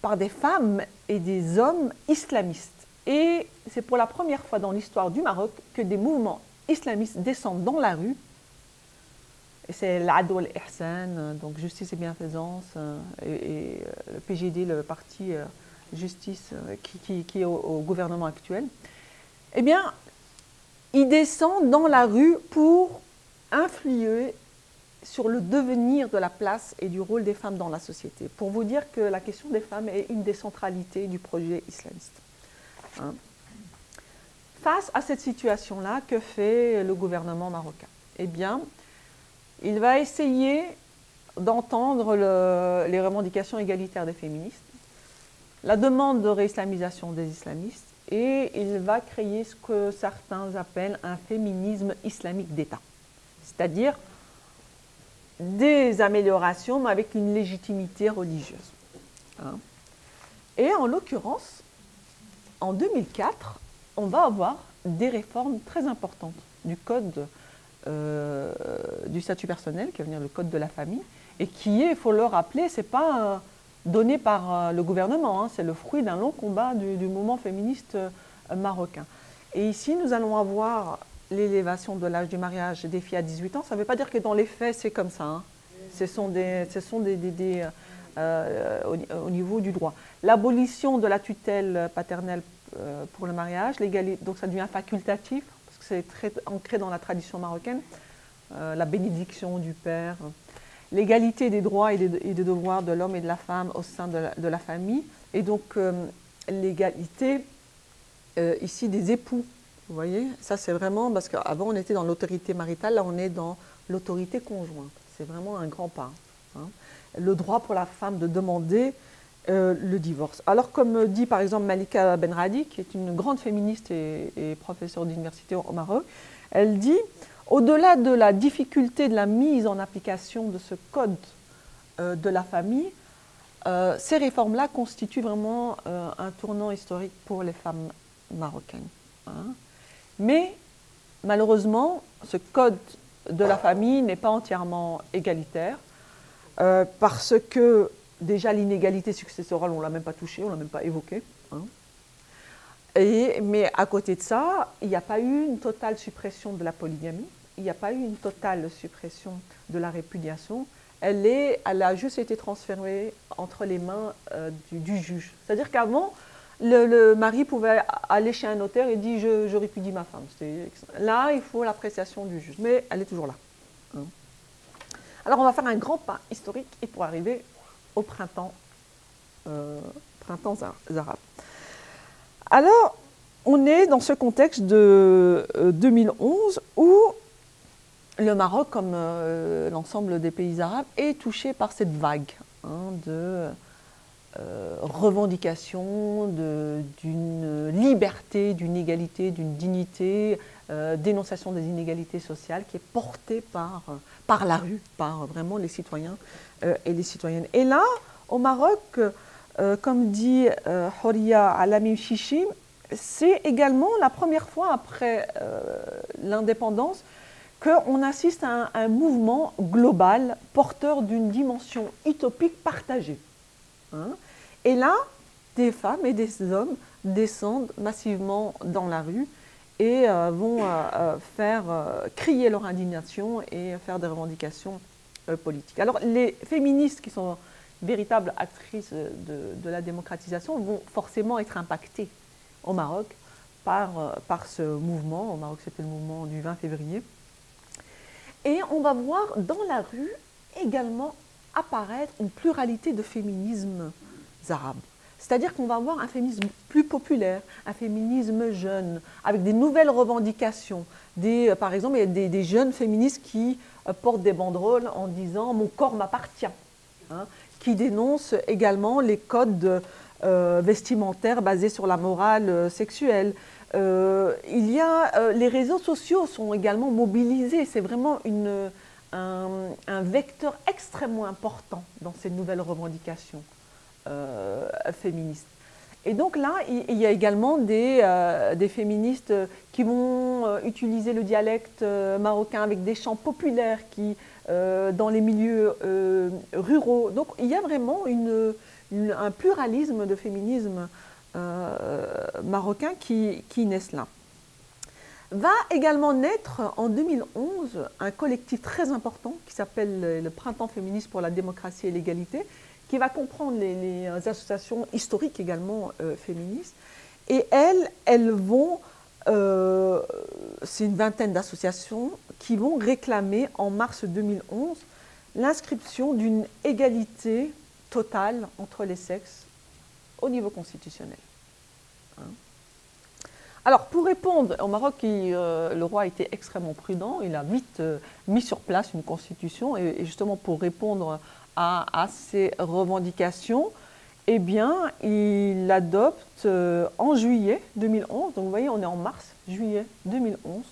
par des femmes et des hommes islamistes. Et c'est pour la première fois dans l'histoire du Maroc que des mouvements islamistes descendent dans la rue c'est l'Adol Ihsan, donc justice et bienfaisance, euh, et, euh, le PGD, le parti euh, justice qui, est au, gouvernement actuel. Eh bien, ils descendent dans la rue pour influer sur le devenir de la place et du rôle des femmes dans la société, pour vous dire que la question des femmes est une des centralités du projet islamiste. Hein. Face à cette situation-là, que fait le gouvernement marocain? Eh bien, il va essayer d'entendre les revendications égalitaires des féministes, la demande de réislamisation des islamistes, et il va créer ce que certains appellent un féminisme islamique d'État, c'est-à-dire des améliorations, mais avec une légitimité religieuse. Hein. Et en l'occurrence, en 2004, on va avoir des réformes très importantes du code euh, du statut personnel, qui va venir le code de la famille, et qui est, il faut le rappeler, ce n'est pas euh, donné par euh, le gouvernement, hein, c'est le fruit d'un long combat du, mouvement féministe marocain. Et ici, nous allons avoir l'élévation de l'âge du mariage des filles à 18 ans. Ça ne veut pas dire que dans les faits, c'est comme ça. Hein. Ce sont des, ce sont des, des, au, niveau du droit. L'abolition de la tutelle paternelle pour le mariage, donc ça devient facultatif, parce que c'est très ancré dans la tradition marocaine, la bénédiction du père, l'égalité des droits et des, devoirs de l'homme et de la femme au sein de la, famille, et donc euh, l'égalité euh, ici des époux. Vous voyez, ça c'est vraiment parce qu'avant on était dans l'autorité maritale, là on est dans l'autorité conjointe. C'est vraiment un grand pas. Hein. Le droit pour la femme de demander euh, le divorce. Alors comme dit par exemple Malika Benradi, qui est une grande féministe et, et professeure d'université au Maroc, elle dit au-delà de la difficulté de la mise en application de ce code euh, de la famille, euh, ces réformes-là constituent vraiment euh, un tournant historique pour les femmes marocaines. Hein. Mais malheureusement, ce code de la famille n'est pas entièrement égalitaire parce que déjà l'inégalité successorale, on ne l'a même pas touchée, on ne l'a même pas évoquée. Hein. mais à côté de ça, il n'y a pas eu une totale suppression de la polygamie il n'y a pas eu une totale suppression de la répudiation. Elle, est, elle a juste été transférée entre les mains euh, du, juge. C'est-à-dire qu'avant, le, mari pouvait aller chez un notaire et dire je, répudie ma femme. Là, il faut l'appréciation du juge, mais elle est toujours là. Hein. Alors, on va faire un grand pas historique et pour arriver au printemps, euh, printemps arabe. Alors, on est dans ce contexte de 2011 euh, où le Maroc, comme euh, l'ensemble des pays arabes, est touché par cette vague hein, de euh, revendication d'une liberté, d'une égalité, d'une dignité, euh, dénonciation des inégalités sociales qui est portée par, par la rue, par vraiment les citoyens et les citoyennes. Et là, au Maroc, comme dit Horia Alamim Chichi, c'est également la première fois après l'indépendance qu'on assiste à un, mouvement global porteur d'une dimension utopique partagée. Hein. et là, des femmes et des hommes descendent massivement dans la rue et euh, vont euh, euh, faire crier leur indignation et faire des revendications politiques. Alors les féministes qui sont véritables actrices de, la démocratisation vont forcément être impactées au Maroc par ce mouvement. Au Maroc, c'était le mouvement du 20 février. Et on va voir dans la rue également apparaître une pluralité de féminismes arabes. C'est-à-dire qu'on va avoir un féminisme plus populaire, un féminisme jeune, avec des nouvelles revendications. Euh, par exemple, il y a des, jeunes féministes qui euh, portent des banderoles en disant Mon corps m'appartient, hein, qui dénoncent également les codes euh, vestimentaires basés sur la morale sexuelle, euh, il y a, euh, les réseaux sociaux sont également mobilisés. C'est vraiment un, vecteur extrêmement important dans ces nouvelles revendications euh, féministes. Et donc là, il, y a également des, féministes qui vont utiliser le dialecte marocain avec des chants populaires qui, dans les milieux ruraux. Donc il y a vraiment un pluralisme de féminisme euh, marocains qui, naissent là. Va également naître en 2011 un collectif très important qui s'appelle le Printemps féministe pour la démocratie et l'égalité, qui va comprendre les, associations historiques également euh, féministes. Et elles, elles vont c'est une vingtaine d'associations qui vont réclamer en mars 2011 l'inscription d'une égalité totale entre les sexes au niveau constitutionnel. Hein. Alors, pour répondre, au Maroc, euh, le roi a été extrêmement prudent. Il a vite euh, mis sur place une constitution. Et, justement, pour répondre à, ces revendications, eh bien, il adopte euh, en juillet 2011, donc vous voyez, on est en mars, juillet 2011,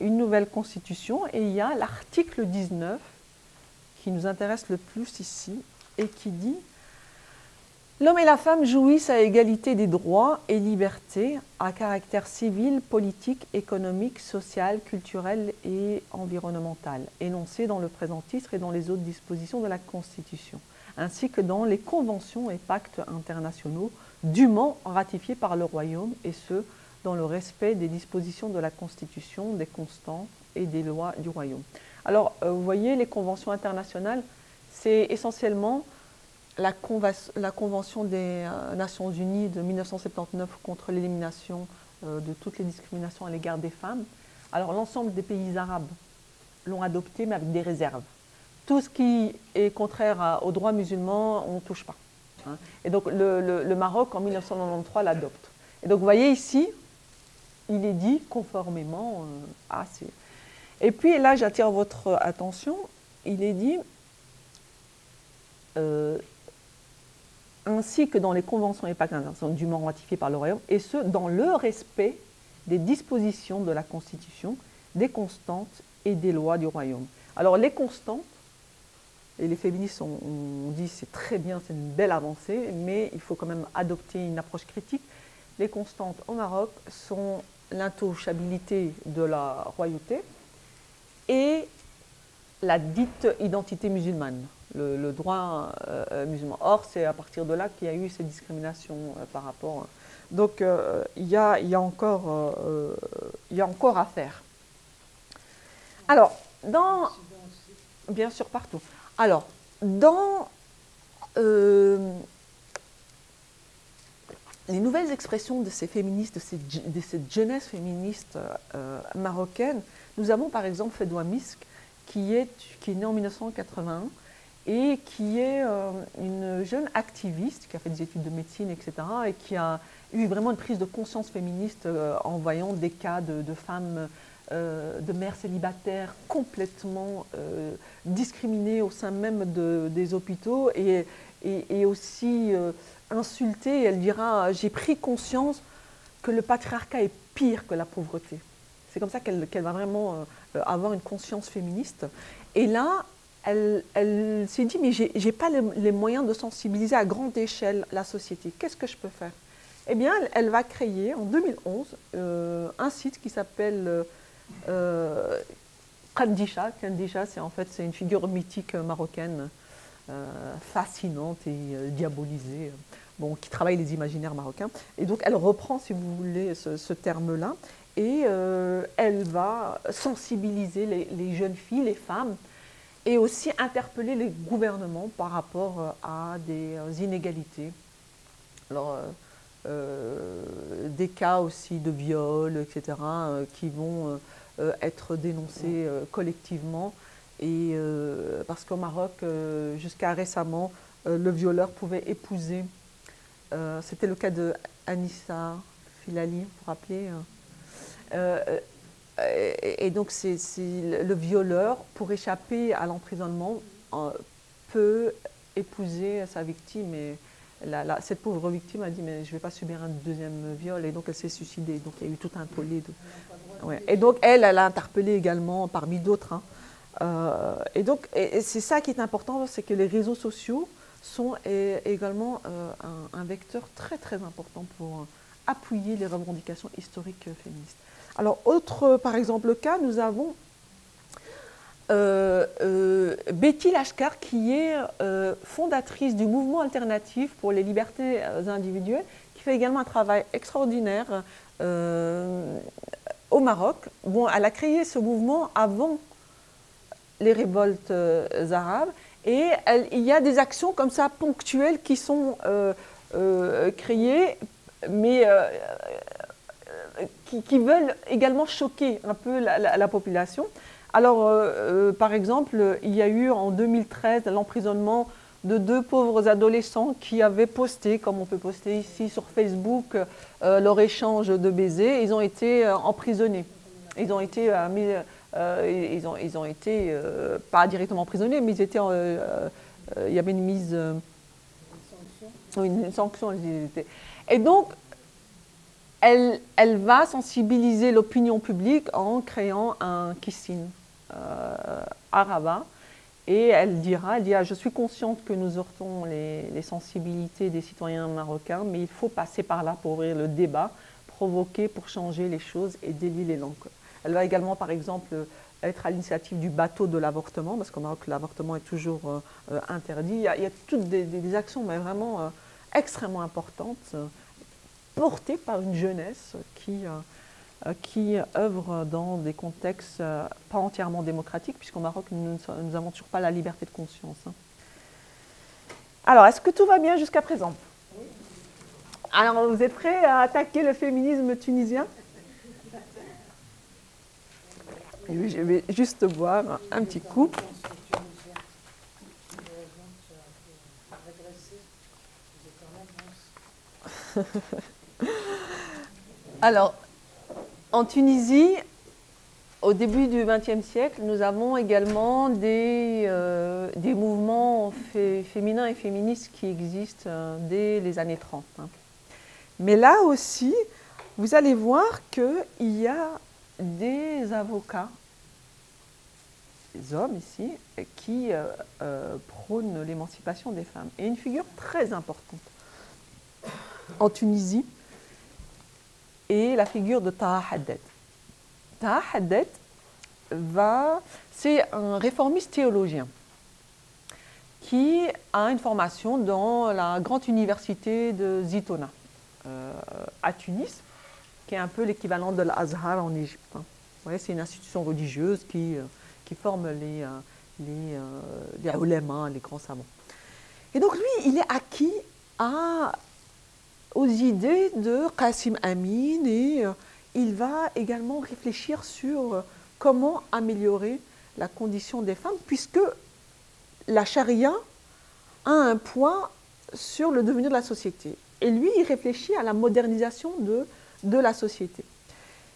une nouvelle constitution. Et il y a l'article 19 qui nous intéresse le plus ici et qui dit L'homme et la femme jouissent à égalité des droits et libertés à caractère civil, politique, économique, social, culturel et environnemental, énoncés dans le présent titre et dans les autres dispositions de la Constitution, ainsi que dans les conventions et pactes internationaux dûment ratifiés par le Royaume, et ce, dans le respect des dispositions de la Constitution, des constantes et des lois du Royaume. Alors, euh, vous voyez, les conventions internationales, c'est essentiellement la, Convention des euh, Nations Unies de 1979 contre l'élimination euh, de toutes les discriminations à l'égard des femmes. Alors, l'ensemble des pays arabes l'ont adopté, mais avec des réserves. Tout ce qui est contraire aux droits musulmans, on ne touche pas. Hein. Et donc, le, Maroc, en 1993, l'adopte. Et donc, vous voyez ici, il est dit conformément à ces et puis là, j'attire votre attention, il est dit, euh, ainsi que dans les conventions et pactes internationaux dûment ratifiés par le Royaume, et ce, dans le respect des dispositions de la Constitution, des constantes et des lois du Royaume. Alors les constantes, et les féministes ont, ont dit c'est très bien, c'est une belle avancée, mais il faut quand même adopter une approche critique. Les constantes au Maroc sont l'intouchabilité de la royauté, et la dite identité musulmane, le, droit euh, euh, musulman. Or, c'est à partir de là qu'il y a eu ces discriminations euh, par rapport. Donc, il y, a, encore, y a encore à faire. Alors, dans. Bien sûr, partout. Alors, dans les nouvelles expressions de ces féministes, de, cette jeunesse féministe marocaine, nous avons par exemple Fedwa Misk, qui est, qui est née en 1981 et qui est euh, une jeune activiste qui a fait des études de médecine, etc., et qui a eu vraiment une prise de conscience féministe euh, en voyant des cas de, femmes, euh, de mères célibataires complètement discriminées au sein même des hôpitaux et, aussi insultées. Elle dira J'ai pris conscience que le patriarcat est pire que la pauvreté. C'est comme ça qu'elle va vraiment avoir une conscience féministe. Et là, elle, s'est dit, mais je n'ai pas les, moyens de sensibiliser à grande échelle la société. Qu'est-ce que je peux faire? Eh bien, elle, va créer en 2011 euh, un site qui s'appelle euh, Kandisha. Kandisha, c'est en fait c'est une figure mythique marocaine, euh, fascinante et diabolisée, bon, qui travaille les imaginaires marocains. Et donc, elle reprend, si vous voulez, ce terme-là et euh, elle va sensibiliser les, jeunes filles, les femmes, et aussi interpeller les gouvernements par rapport euh, à des euh, inégalités. Alors, des cas aussi de viol, etc., qui vont être dénoncés collectivement. Et parce qu'au Maroc, jusqu'à récemment, le violeur pouvait épouser. C'était le cas de Anissa Filali, vous vous rappelez Euh, et, donc, c'est le violeur, pour échapper à l'emprisonnement, euh, peut épouser sa victime. Et cette pauvre victime a dit Mais je ne vais pas subir un deuxième viol. Et donc, elle s'est suicidée. Donc, il y a eu tout un tollé. De... Et donc, elle, elle a interpellé également, parmi d'autres. Hein. Euh, et donc, c'est ça qui est important c'est que les réseaux sociaux sont également un, vecteur très, très important pour appuyer les revendications historiques féministes. Alors, autre, par exemple, cas, nous avons euh, euh, Betty Lashkar, qui est euh, fondatrice du mouvement alternatif pour les libertés individuelles, qui fait également un travail extraordinaire au Maroc. Bon, elle a créé ce mouvement avant les révoltes arabes, et il y a des actions comme ça ponctuelles qui sont créées, mais qui, veulent également choquer un peu la, population. Alors, par exemple, il y a eu en 2013 l'emprisonnement de deux pauvres adolescents qui avaient posté, comme on peut poster ici sur Facebook, leur échange de baisers. Ils ont été emprisonnés. Ils ont été mis, ils, ont, ils ont été pas directement emprisonnés, mais ils étaient, il y avait une mise une sanction. Et donc, elle, va sensibiliser l'opinion publique en créant un kissing euh, à Et elle dira, elle je suis consciente que nous heurtons les, sensibilités des citoyens marocains, mais il faut passer par là pour ouvrir le débat, provoquer pour changer les choses et délier les langues. Elle va également, par exemple, être à l'initiative du bateau de l'avortement, parce qu'au Maroc, l'avortement est toujours euh, euh, interdit. Il y, a, toutes des, actions, mais vraiment euh, extrêmement importante, euh, portée par une jeunesse qui, euh, euh, œuvre dans des contextes pas entièrement démocratiques, puisqu'au Maroc, nous n'avons toujours pas la liberté de conscience. Hein. Alors, est-ce que tout va bien jusqu'à présent? Alors, vous êtes prêts à attaquer le féminisme tunisien? Je vais juste boire un petit coup. Alors, en Tunisie, au début du XXe siècle, nous avons également des, euh, des mouvements féminins et féministes qui existent euh, dès les années 30. Hein. Mais là aussi, vous allez voir qu'il y a des avocats, des hommes ici, qui euh, prônent l'émancipation des femmes. Et une figure très importante en Tunisie et la figure de Taha Haddad. Taha Haddad va, c'est un réformiste théologien qui a une formation dans la grande université de Zitona euh, à Tunis, qui est un peu l'équivalent de l'Azhar en Égypte. Hein. c'est une institution religieuse qui, euh, qui forme les, euh, les, les les grands savants. Et donc lui, il est acquis à aux idées de Qasim Amin et euh, il va également réfléchir sur euh, comment améliorer la condition des femmes puisque la charia a un poids sur le devenir de la société. Et lui, il réfléchit à la modernisation de, de la société.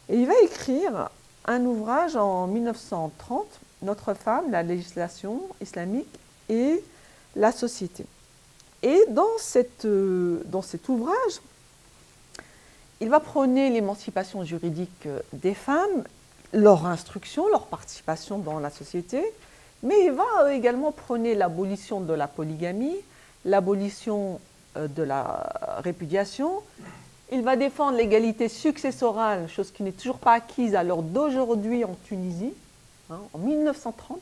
Et il va écrire un ouvrage en 1930, Notre femme, la législation islamique et la société. Et dans, cette, euh, dans cet ouvrage, il va prôner l'émancipation juridique euh, des femmes, leur instruction, leur participation dans la société, mais il va euh, également prôner l'abolition de la polygamie, l'abolition de la répudiation. Il va défendre l'égalité successorale, chose qui n'est toujours pas acquise à l'heure d'aujourd'hui en Tunisie, hein, en 1930.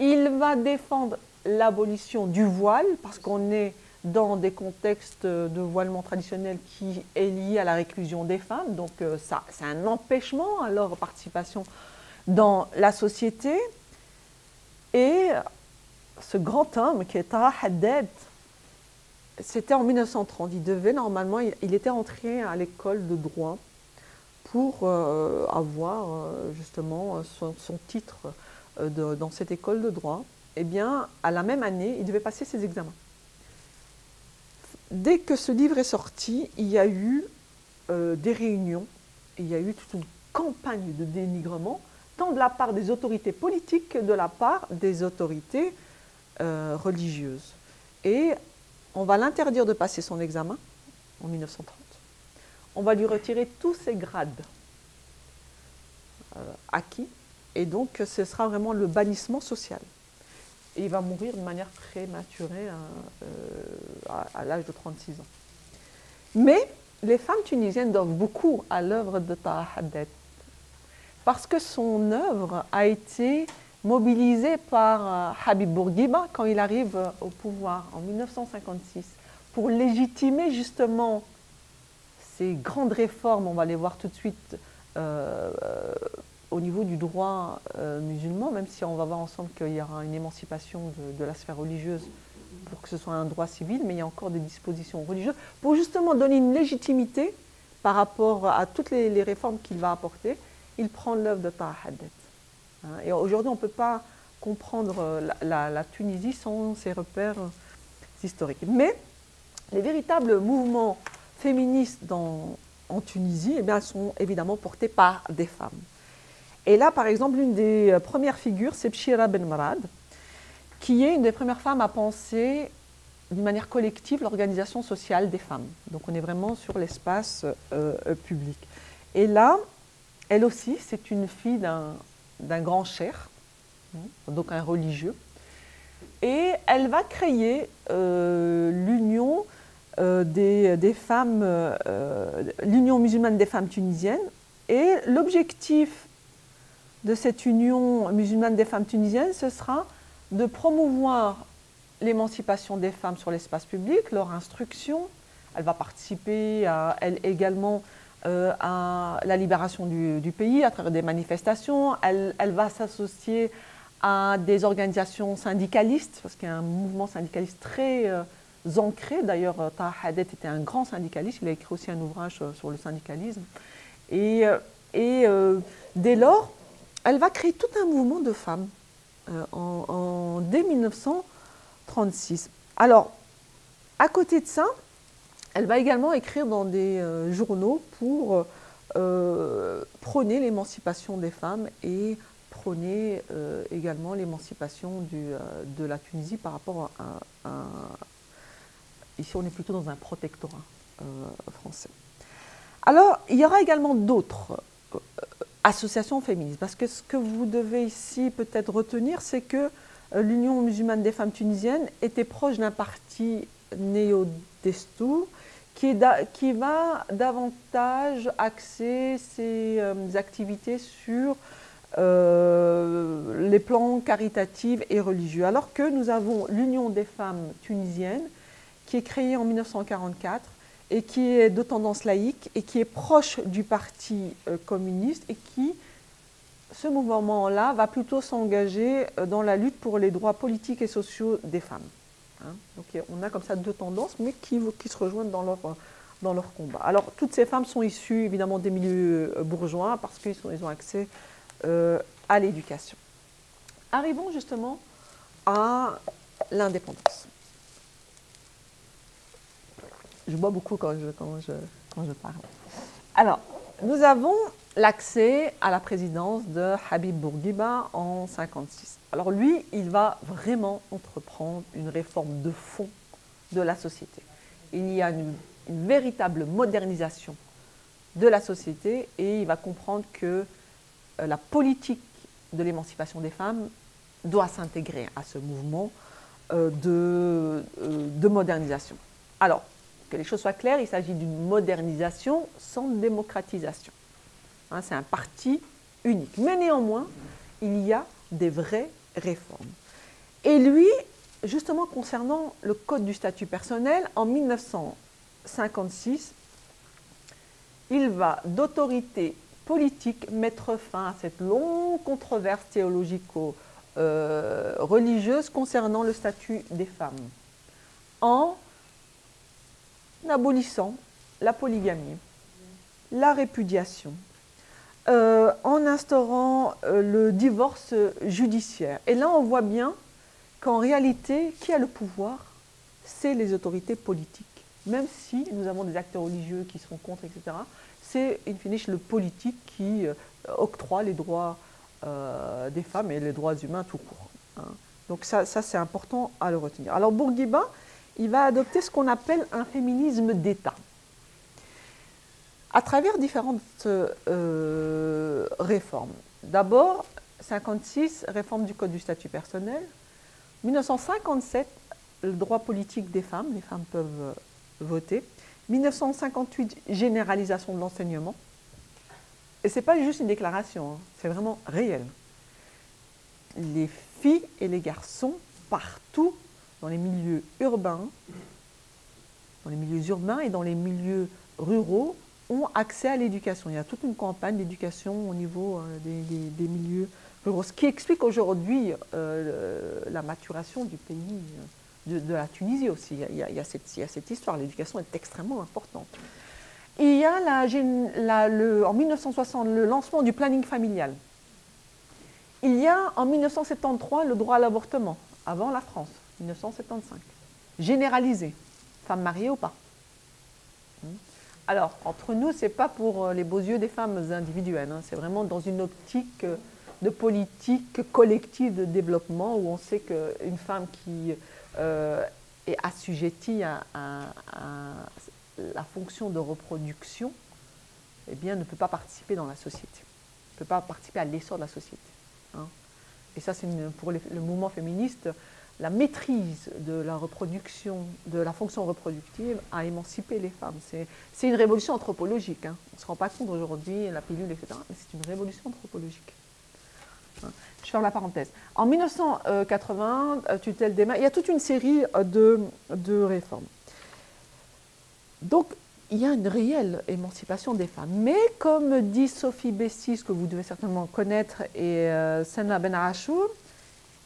Il va défendre l'abolition du voile, parce qu'on est dans des contextes de voilement traditionnel qui est lié à la réclusion des femmes. Donc euh, c'est un empêchement à leur participation dans la société. Et ce grand homme qui est Tara Haddad, c'était en 1930. Il devait normalement, il, était entré à l'école de droit pour euh, avoir euh, justement son, titre dans cette école de droit eh bien, à la même année, il devait passer ses examens. Dès que ce livre est sorti, il y a eu euh, des réunions, il y a eu toute une campagne de dénigrement, tant de la part des autorités politiques que de la part des autorités euh, religieuses. Et on va l'interdire de passer son examen en 1930. On va lui retirer tous ses grades euh, acquis, et donc ce sera vraiment le bannissement social il va mourir de manière prématurée hein, euh, à, l'âge de 36 ans. Mais les femmes tunisiennes doivent beaucoup à l'œuvre de Taha Haddad parce que son œuvre a été mobilisée par euh, Habib Bourguiba quand il arrive euh, au pouvoir en 1956 pour légitimer justement ces grandes réformes, on va les voir tout de suite, au niveau du droit euh, musulman, même si on va voir ensemble qu'il y aura une émancipation de, la sphère religieuse pour que ce soit un droit civil, mais il y a encore des dispositions religieuses pour justement donner une légitimité par rapport à toutes les, réformes qu'il va apporter, il prend l'œuvre de Taha hein, Et aujourd'hui, on ne peut pas comprendre la, Tunisie sans ses repères historiques. Mais les véritables mouvements féministes en Tunisie eh bien, sont évidemment portés par des femmes. Et là, par exemple, une des premières figures, c'est Pshira Ben Marad, qui est une des premières femmes à penser d'une manière collective l'organisation sociale des femmes. Donc on est vraiment sur l'espace euh, public. Et là, elle aussi, c'est une fille d'un grand cher, hein, donc un religieux. Et elle va créer euh, l'union euh, des, femmes, l'union musulmane des femmes tunisiennes. Et l'objectif de cette union musulmane des femmes tunisiennes, ce sera de promouvoir l'émancipation des femmes sur l'espace public, leur instruction. Elle va participer, elle également, euh, à la libération du, pays à travers des manifestations. Elle, va s'associer à des organisations syndicalistes, parce qu'il y a un mouvement syndicaliste très euh, ancré. D'ailleurs, euh, Taha était un grand syndicaliste. Il a écrit aussi un ouvrage sur le syndicalisme. Et dès lors, elle va créer tout un mouvement de femmes en, dès 1900. 36. Alors, à côté de ça, elle va également écrire dans des euh, journaux pour euh, prôner l'émancipation des femmes et prôner euh, également l'émancipation de la Tunisie par rapport à, Ici, on est plutôt dans un protectorat français. Alors, il y aura également d'autres associations féministes, parce que ce que vous devez ici peut-être retenir, c'est que euh, l'Union musulmane des femmes tunisiennes était proche d'un parti néo-destou qui, qui, va davantage axer ses euh, activités sur euh, les plans caritatifs et religieux. Alors que nous avons l'Union des femmes tunisiennes qui est créée en 1944 et qui est de tendance laïque et qui est proche du parti communiste et qui ce mouvement-là va plutôt s'engager euh, dans la lutte pour les droits politiques et sociaux des femmes. Hein. Donc on a comme ça deux tendances, mais qui, se rejoignent dans leur, dans leur combat. Alors toutes ces femmes sont issues évidemment des milieux euh, bourgeois parce qu'ils ils ont accès euh, à l'éducation. Arrivons justement à l'indépendance. Je bois beaucoup quand je, quand je, quand je parle. Alors, nous avons l'accès à la présidence de Habib Bourguiba en 1956. Alors lui, il va vraiment entreprendre une réforme de fond de la société. Il y a une, véritable modernisation de la société et il va comprendre que euh, la politique de l'émancipation des femmes doit s'intégrer à ce mouvement euh, de, euh, de modernisation. Alors, que les choses soient claires, il s'agit d'une modernisation sans démocratisation. Hein, c'est un parti unique. Mais néanmoins, il y a des vraies réformes. Et lui, justement concernant le code du statut personnel, en 1956, il va d'autorité politique mettre fin à cette longue controverse théologico-religieuse concernant le statut des femmes, en abolissant la polygamie, la répudiation, euh, en instaurant euh, le divorce judiciaire. Et là, on voit bien qu'en réalité, qui a le pouvoir C'est les autorités politiques. Même si nous avons des acteurs religieux qui sont contre, etc., c'est, in fine, le politique qui euh, octroie les droits des femmes et les droits humains tout court. Hein. Donc ça, ça c'est important à le retenir. Alors Bourguiba, il va adopter ce qu'on appelle un féminisme d'État à travers différentes euh, réformes. D'abord, 56, réforme du Code du statut personnel. 1957, le droit politique des femmes, les femmes peuvent euh, voter. 1958, généralisation de l'enseignement. Et ce n'est pas juste une déclaration, hein, c'est vraiment réel. Les filles et les garçons, partout, dans les milieux urbains, dans les milieux urbains et dans les milieux ruraux, ont accès à l'éducation. Il y a toute une campagne d'éducation au niveau euh, des, milieux ruraux, ce qui explique aujourd'hui euh, la maturation du pays, euh, de, la Tunisie aussi. Il y a, cette, histoire, l'éducation est extrêmement importante. il y a en 1960 le lancement du planning familial. Il y a en 1973 le droit à l'avortement, avant la France, 1975. Généralisé, femme mariée ou pas. Hmm. Alors, entre nous, ce n'est pas pour euh, les beaux yeux des femmes individuelles, hein. c'est vraiment dans une optique euh, de politique collective de développement où on sait qu'une femme qui euh, est assujettie à, la fonction de reproduction, eh bien, ne peut pas participer dans la société, ne peut pas participer à l'essor de la société. Hein. Et ça, c'est pour le mouvement féministe, la maîtrise de la reproduction, de la fonction reproductive a émancipé les femmes. C'est une révolution anthropologique. Hein. On ne se rend pas compte aujourd'hui, la pilule, etc. Mais c'est une révolution anthropologique. Hein. Je ferme la parenthèse. En 1980, euh, tutelle des il y a toute une série euh, de, réformes. Donc, il y a une réelle émancipation des femmes. Mais comme dit Sophie Bessis, que vous devez certainement connaître, et euh, Senna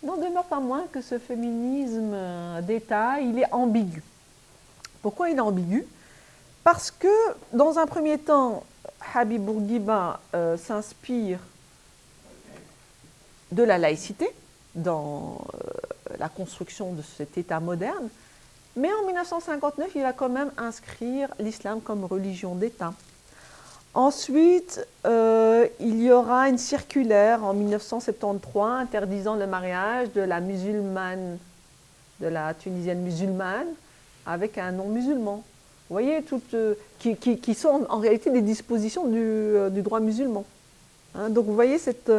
n'en demeure pas moins que ce féminisme d'État, il est ambigu. Pourquoi il est ambigu? Parce que, dans un premier temps, Habib Bourguiba euh, s'inspire de la laïcité dans euh, la construction de cet État moderne, mais en 1959, il va quand même inscrire l'islam comme religion d'État. Ensuite, euh, il y aura une circulaire en 1973 interdisant le mariage de la musulmane, de la tunisienne musulmane, avec un non-musulman. Vous voyez, toutes, euh, qui, sont en, réalité des dispositions du, euh, droit musulman. Hein, donc vous voyez cette...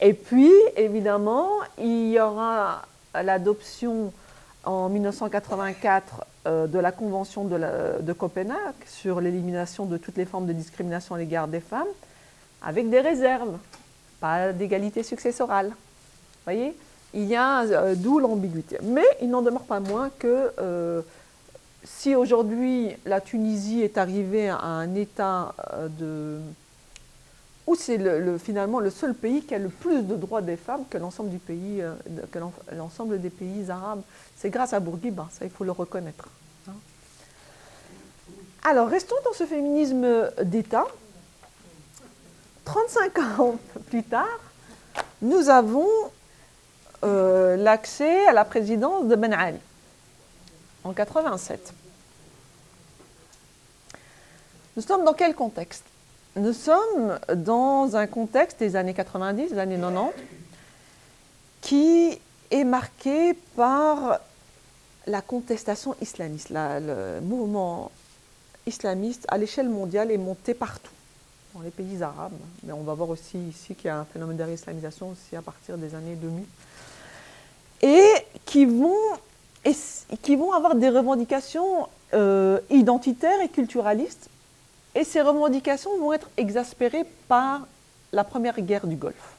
Et puis, évidemment, il y aura l'adoption en 1984 euh, de la Convention de, Copenhague sur l'élimination de toutes les formes de discrimination à l'égard des femmes, avec des réserves, pas d'égalité successorale. Vous voyez? Il y a euh, d'où l'ambiguïté. Mais il n'en demeure pas moins que euh, si aujourd'hui la Tunisie est arrivée à un état de où c'est finalement le seul pays qui a le plus de droits des femmes que l'ensemble du pays, que l'ensemble des pays arabes. C'est grâce à Bourguiba, ça il faut le reconnaître. Hein. Alors, restons dans ce féminisme d'État. 35 ans plus tard, nous avons euh, l'accès à la présidence de Ben Ali en 87. Nous sommes dans quel contexte? Nous sommes dans un contexte des années 90, des années 90, qui est marqué par la contestation islamiste, le mouvement islamiste à l'échelle mondiale est monté partout, dans les pays arabes. Mais on va voir aussi ici qu'il y a un phénomène de réislamisation aussi à partir des années 2000. Et qui vont, et, qui vont avoir des revendications euh, identitaires et culturalistes. Et ces revendications vont être exaspérées par la première guerre du Golfe.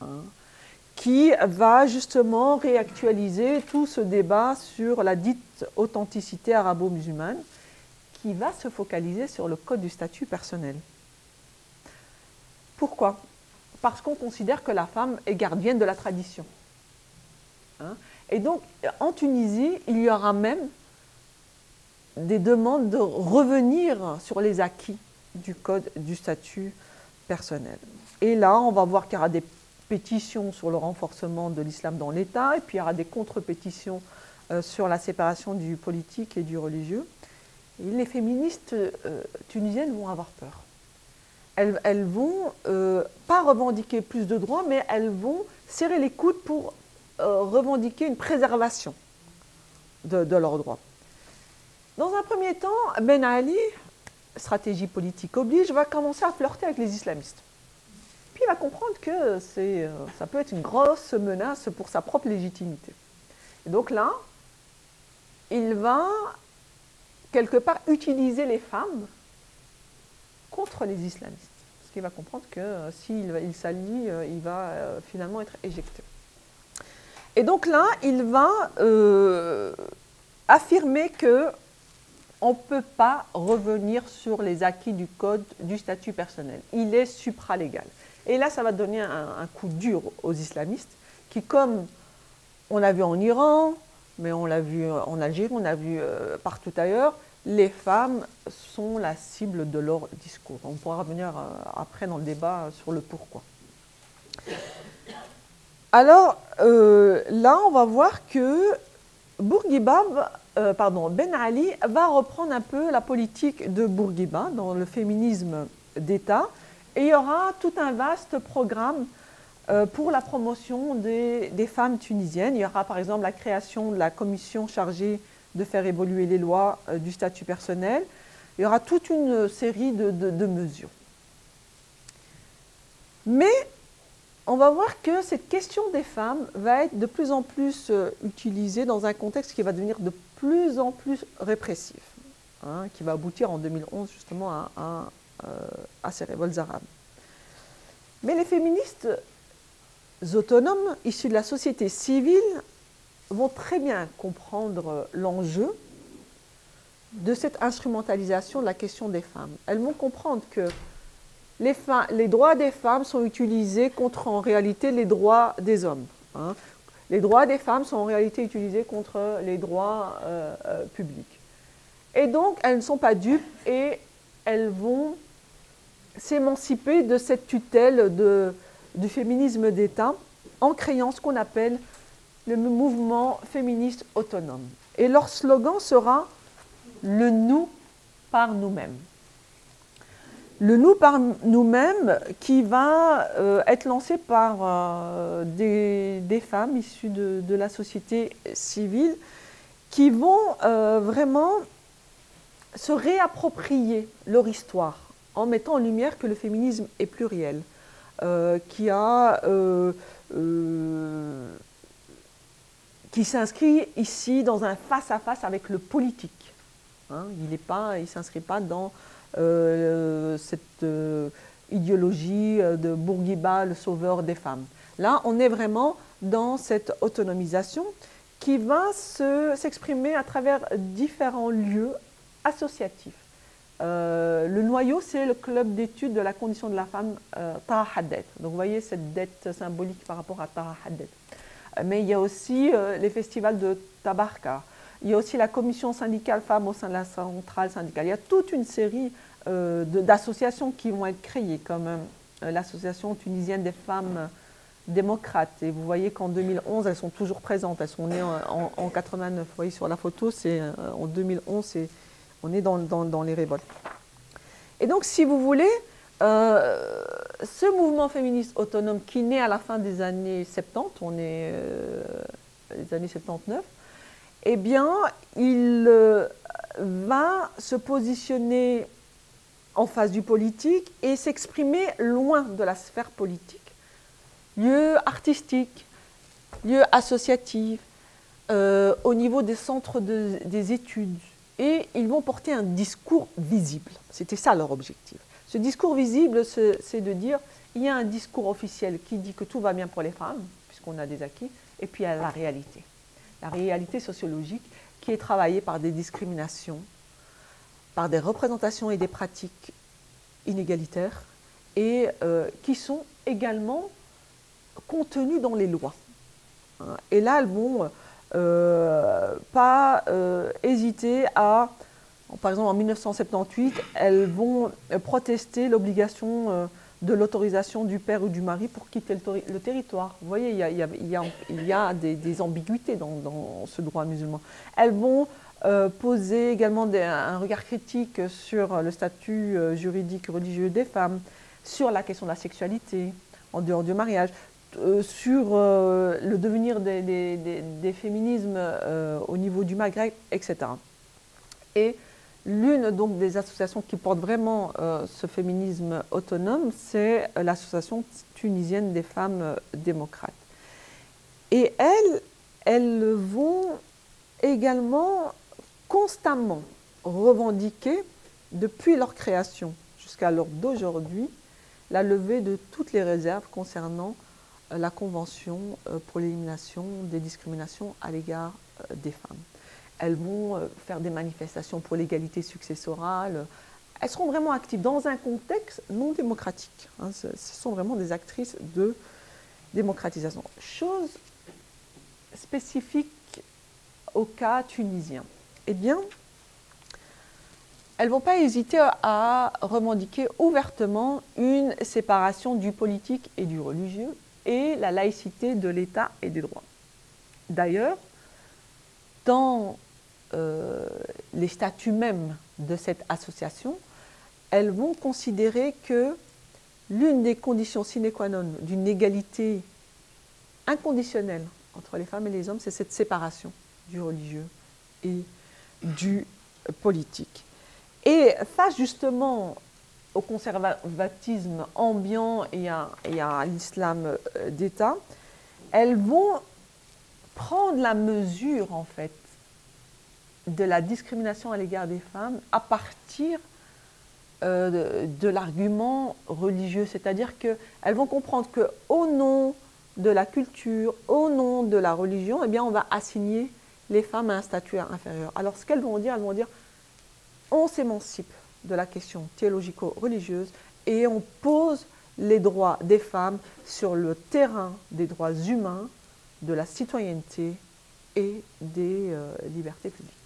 Hein qui va justement réactualiser tout ce débat sur la dite authenticité arabo-musulmane, qui va se focaliser sur le code du statut personnel. Pourquoi? Parce qu'on considère que la femme est gardienne de la tradition. Hein Et donc, en Tunisie, il y aura même des demandes de revenir sur les acquis du code du statut personnel. Et là, on va voir qu'il y aura des pétitions sur le renforcement de l'islam dans l'État, et puis il y aura des contre-pétitions euh, sur la séparation du politique et du religieux. Et les féministes euh, tunisiennes vont avoir peur. Elles, vont euh, pas revendiquer plus de droits, mais elles vont serrer les coudes pour revendiquer une préservation de leurs droits. Dans un premier temps, Ben Ali, stratégie politique oblige, va commencer à flirter avec les islamistes il va comprendre que euh, ça peut être une grosse menace pour sa propre légitimité. Et donc là, il va quelque part utiliser les femmes contre les islamistes. Parce qu'il va comprendre que euh, s'il il s'allie, euh, il va finalement être éjecté. Et donc là, il va affirmer que on ne peut pas revenir sur les acquis du code du statut personnel. Il est supralégal. Et là, ça va donner un, coup dur aux islamistes qui, comme on l'a vu en Iran, mais on l'a vu en Algérie, on l'a vu euh, partout ailleurs, les femmes sont la cible de leur discours. On pourra revenir euh, après dans le débat sur le pourquoi. Alors euh, là, on va voir que Bourguiba, euh, Ben Ali va reprendre un peu la politique de Bourguiba dans le féminisme d'État. Et il y aura tout un vaste programme pour la promotion des, femmes tunisiennes. Il y aura par exemple la création de la commission chargée de faire évoluer les lois euh, du statut personnel. Il y aura toute une série de, mesures. Mais on va voir que cette question des femmes va être de plus en plus euh, utilisée dans un contexte qui va devenir de plus en plus répressif, hein, qui va aboutir en 2011 justement à, euh, à ces révoltes arabes. Mais les féministes autonomes issus de la société civile vont très bien comprendre l'enjeu de cette instrumentalisation de la question des femmes. Elles vont comprendre que les, les droits des femmes sont utilisés contre en réalité les droits des hommes. Hein. Les droits des femmes sont en réalité utilisés contre les droits euh, euh, publics. Et donc, elles ne sont pas dupes et elles vont s'émanciper de cette tutelle du féminisme d'État en créant ce qu'on appelle le mouvement féministe autonome. Et leur slogan sera le nous par nous-mêmes. Le nous par nous-mêmes qui va euh, être lancé par euh, des, femmes issues de, la société civile qui vont euh, vraiment se réapproprier leur histoire en mettant en lumière que le féminisme est pluriel, qui qui s'inscrit ici dans un face-à-face avec le politique. Hein. il ne s'inscrit pas dans cette euh, idéologie euh, de Bourguiba, le sauveur des femmes. Là, on est vraiment dans cette autonomisation qui va s'exprimer à travers différents lieux associatifs. le noyau, c'est le club d'études de la condition de la femme Haddet. Donc vous voyez cette dette symbolique par rapport à Taha mais il y a aussi euh, les festivals de Tabarka. Il y a aussi la commission syndicale femmes au sein de la centrale syndicale. Il y a toute une série euh, d'associations qui vont être créées, comme euh, l'association tunisienne des femmes démocrates. Et vous voyez qu'en 2011, elles sont toujours présentes. Elles sont nées en, 89. Vous voyez sur la photo, c'est en 2011, on est dans, les révoltes. Et donc, si vous voulez, euh, ce mouvement féministe autonome qui naît à la fin des années 70, on est euh, les années 79, eh bien, il euh, va se positionner en face du politique et s'exprimer loin de la sphère politique. Lieu artistique, lieu associatif, au niveau des centres des études. Et ils vont porter un discours visible. C'était ça leur objectif. Ce discours visible, c'est de dire, il y a un discours officiel qui dit que tout va bien pour les femmes, puisqu'on a des acquis, et puis il y a la réalité. La réalité sociologique qui est travaillée par des discriminations, par des représentations et des pratiques inégalitaires, et euh, qui sont également contenues dans les lois. Et là, elles vont euh, pas euh, hésiter à par exemple, en 1978, elles vont protester l'obligation de l'autorisation du père ou du mari pour quitter le, territoire. Vous voyez, il y a, des, ambiguïtés dans, ce droit musulman. Elles vont euh, poser également un regard critique sur le statut juridique religieux des femmes, sur la question de la sexualité en dehors du mariage, sur le devenir des, des féminismes au niveau du Maghreb, etc. Et L'une des associations qui porte vraiment euh, ce féminisme autonome, c'est euh, l'association tunisienne des femmes euh, démocrates. Et elles, elles vont également constamment revendiquer, depuis leur création jusqu'à l'heure d'aujourd'hui, la levée de toutes les réserves concernant la Convention pour l'élimination des discriminations à l'égard des femmes elles vont euh, faire des manifestations pour l'égalité successorale. Elles seront vraiment actives dans un contexte non démocratique. Hein. Ce, sont vraiment des actrices de démocratisation. Chose spécifique au cas tunisien. Eh bien, elles ne vont pas hésiter à revendiquer ouvertement une séparation du politique et du religieux et la laïcité de l'État et des droits. D'ailleurs, dans euh, les statuts mêmes de cette association, elles vont considérer que l'une des conditions sine qua non d'une égalité inconditionnelle entre les femmes et les hommes, c'est cette séparation du religieux et du politique. Et face justement au conservatisme ambiant et à, l'islam euh, d'État, elles vont prendre la mesure en fait de la discrimination à l'égard des femmes à partir euh, de, l'argument religieux, c'est-à-dire qu'elles vont comprendre que au nom de la culture, au nom de la religion, eh bien, on va assigner les femmes à un statut inférieur. Alors, ce qu'elles vont dire, elles vont dire, on s'émancipe de la question théologico-religieuse et on pose les droits des femmes sur le terrain des droits humains, de la citoyenneté et des euh, libertés publiques.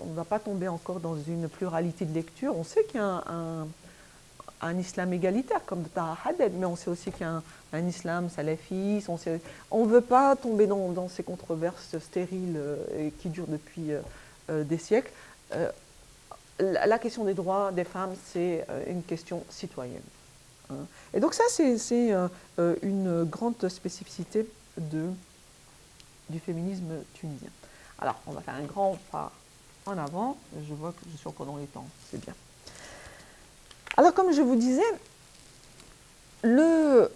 On ne va pas tomber encore dans une pluralité de lecture. On sait qu'il y a un, islam égalitaire comme Haded, mais on sait aussi qu'il y a un, islam salafiste. On ne veut pas tomber dans, ces controverses stériles euh, qui durent depuis euh, des siècles la question des droits des femmes, c'est euh, une question citoyenne. Hein. Et donc ça, c'est euh, euh, une grande spécificité du féminisme tunisien. Alors, on va faire un grand pas en avant. Je vois que je suis encore dans les temps, c'est bien. Alors, comme je vous disais, le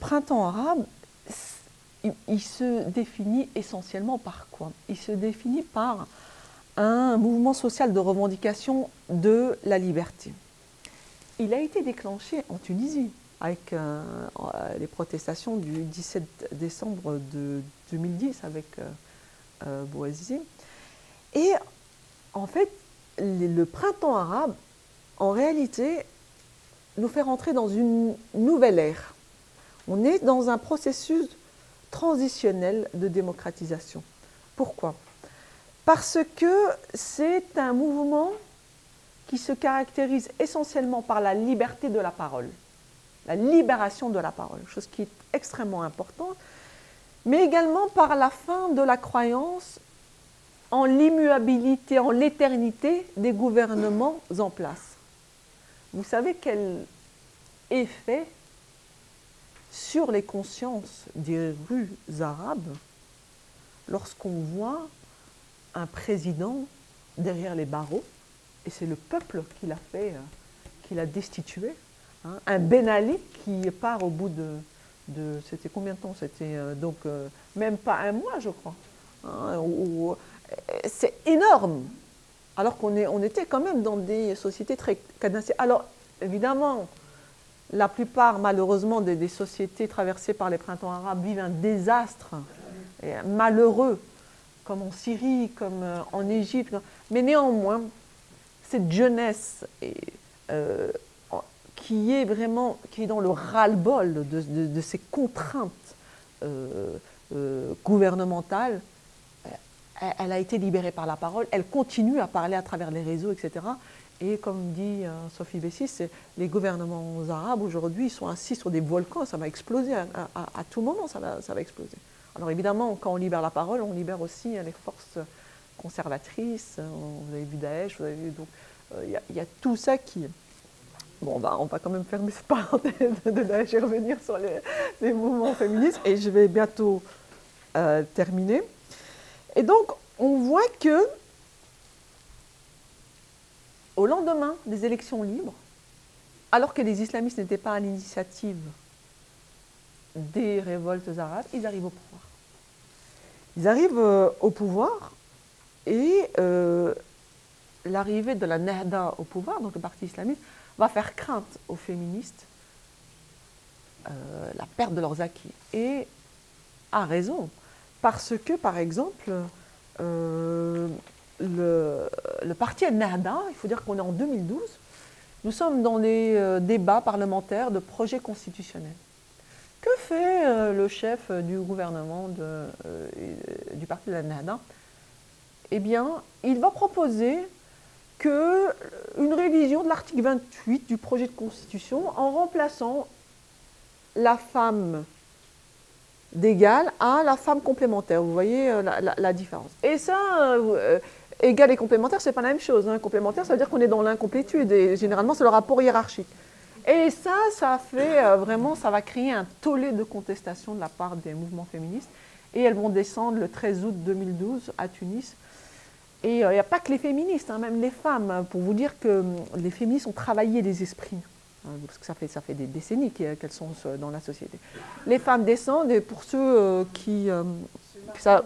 printemps arabe, il, se définit essentiellement par quoi? Il se définit par un mouvement social de revendication de la liberté. Il a été déclenché en Tunisie avec euh, les protestations du 17 décembre de 2010 avec euh, euh. Et en fait, le printemps arabe, en réalité, nous fait rentrer dans une nouvelle ère. On est dans un processus transitionnel de démocratisation. Pourquoi? Parce que c'est un mouvement qui se caractérise essentiellement par la liberté de la parole, la libération de la parole, chose qui est extrêmement importante, mais également par la fin de la croyance en l'immuabilité, en l'éternité des gouvernements en place. Vous savez quel effet sur les consciences des rues arabes lorsqu'on voit un président derrière les barreaux, et c'est le peuple qui l'a fait, euh, qui l'a destitué. Hein. Un Ben Ali qui part au bout de, c'était combien de temps C'était euh, donc euh, même pas un mois, je crois. Hein, c'est énorme. Alors qu'on on était quand même dans des sociétés très cadencées. Alors, évidemment, la plupart, malheureusement, des, des, sociétés traversées par les printemps arabes vivent un désastre malheureux comme en Syrie, comme euh, en Égypte. Mais néanmoins, cette jeunesse euh, qui est vraiment qui est dans le ras-le-bol de, ces contraintes euh, gouvernementales, elle, a été libérée par la parole, elle continue à parler à travers les réseaux, etc. Et comme dit Sophie Bessis, les gouvernements arabes aujourd'hui sont assis sur des volcans, ça va exploser, à, tout moment ça va exploser. Alors évidemment, quand on libère la parole, on libère aussi hein, les forces conservatrices. Hein, vous avez vu Daesh, vous avez vu. Donc euh, il y, a tout ça qui. Bon, bah, on va quand même fermer cette parenthèse de Daesh et revenir sur les, mouvements féministes. Et je vais bientôt euh, terminer. Et donc, on voit que au lendemain des élections libres, alors que les islamistes n'étaient pas à l'initiative des révoltes arabes, ils arrivent au pouvoir. Ils arrivent euh, au pouvoir et euh, l'arrivée de la Nahda au pouvoir, donc le parti islamiste, va faire crainte aux féministes euh, la perte de leurs acquis. Et a raison, parce que, par exemple, le, le, parti Nahda, il faut dire qu'on est en 2012, nous sommes dans les débats parlementaires de projets constitutionnels. Que fait euh, le chef du gouvernement euh, du parti de la Nahda Eh bien, il va proposer qu'une révision de l'article 28 du projet de constitution en remplaçant la femme d'égal à la femme complémentaire. Vous voyez euh, la, différence. Et ça, euh, égal et complémentaire, c'est pas la même chose. Hein. Complémentaire, ça veut dire qu'on est dans l'incomplétude et généralement, c'est le rapport hiérarchique. Et ça, ça fait euh, vraiment, ça va créer un tollé de contestation de la part des mouvements féministes. Et elles vont descendre le 13 août 2012 à Tunis. Et il n'y a pas que les féministes, hein, même les femmes, pour vous dire que hum, les féministes ont travaillé les esprits. Hein, parce que ça fait, des décennies qu'elles sont euh, dans la société. Les femmes descendent, et pour ceux euh, qui... Euh, ça,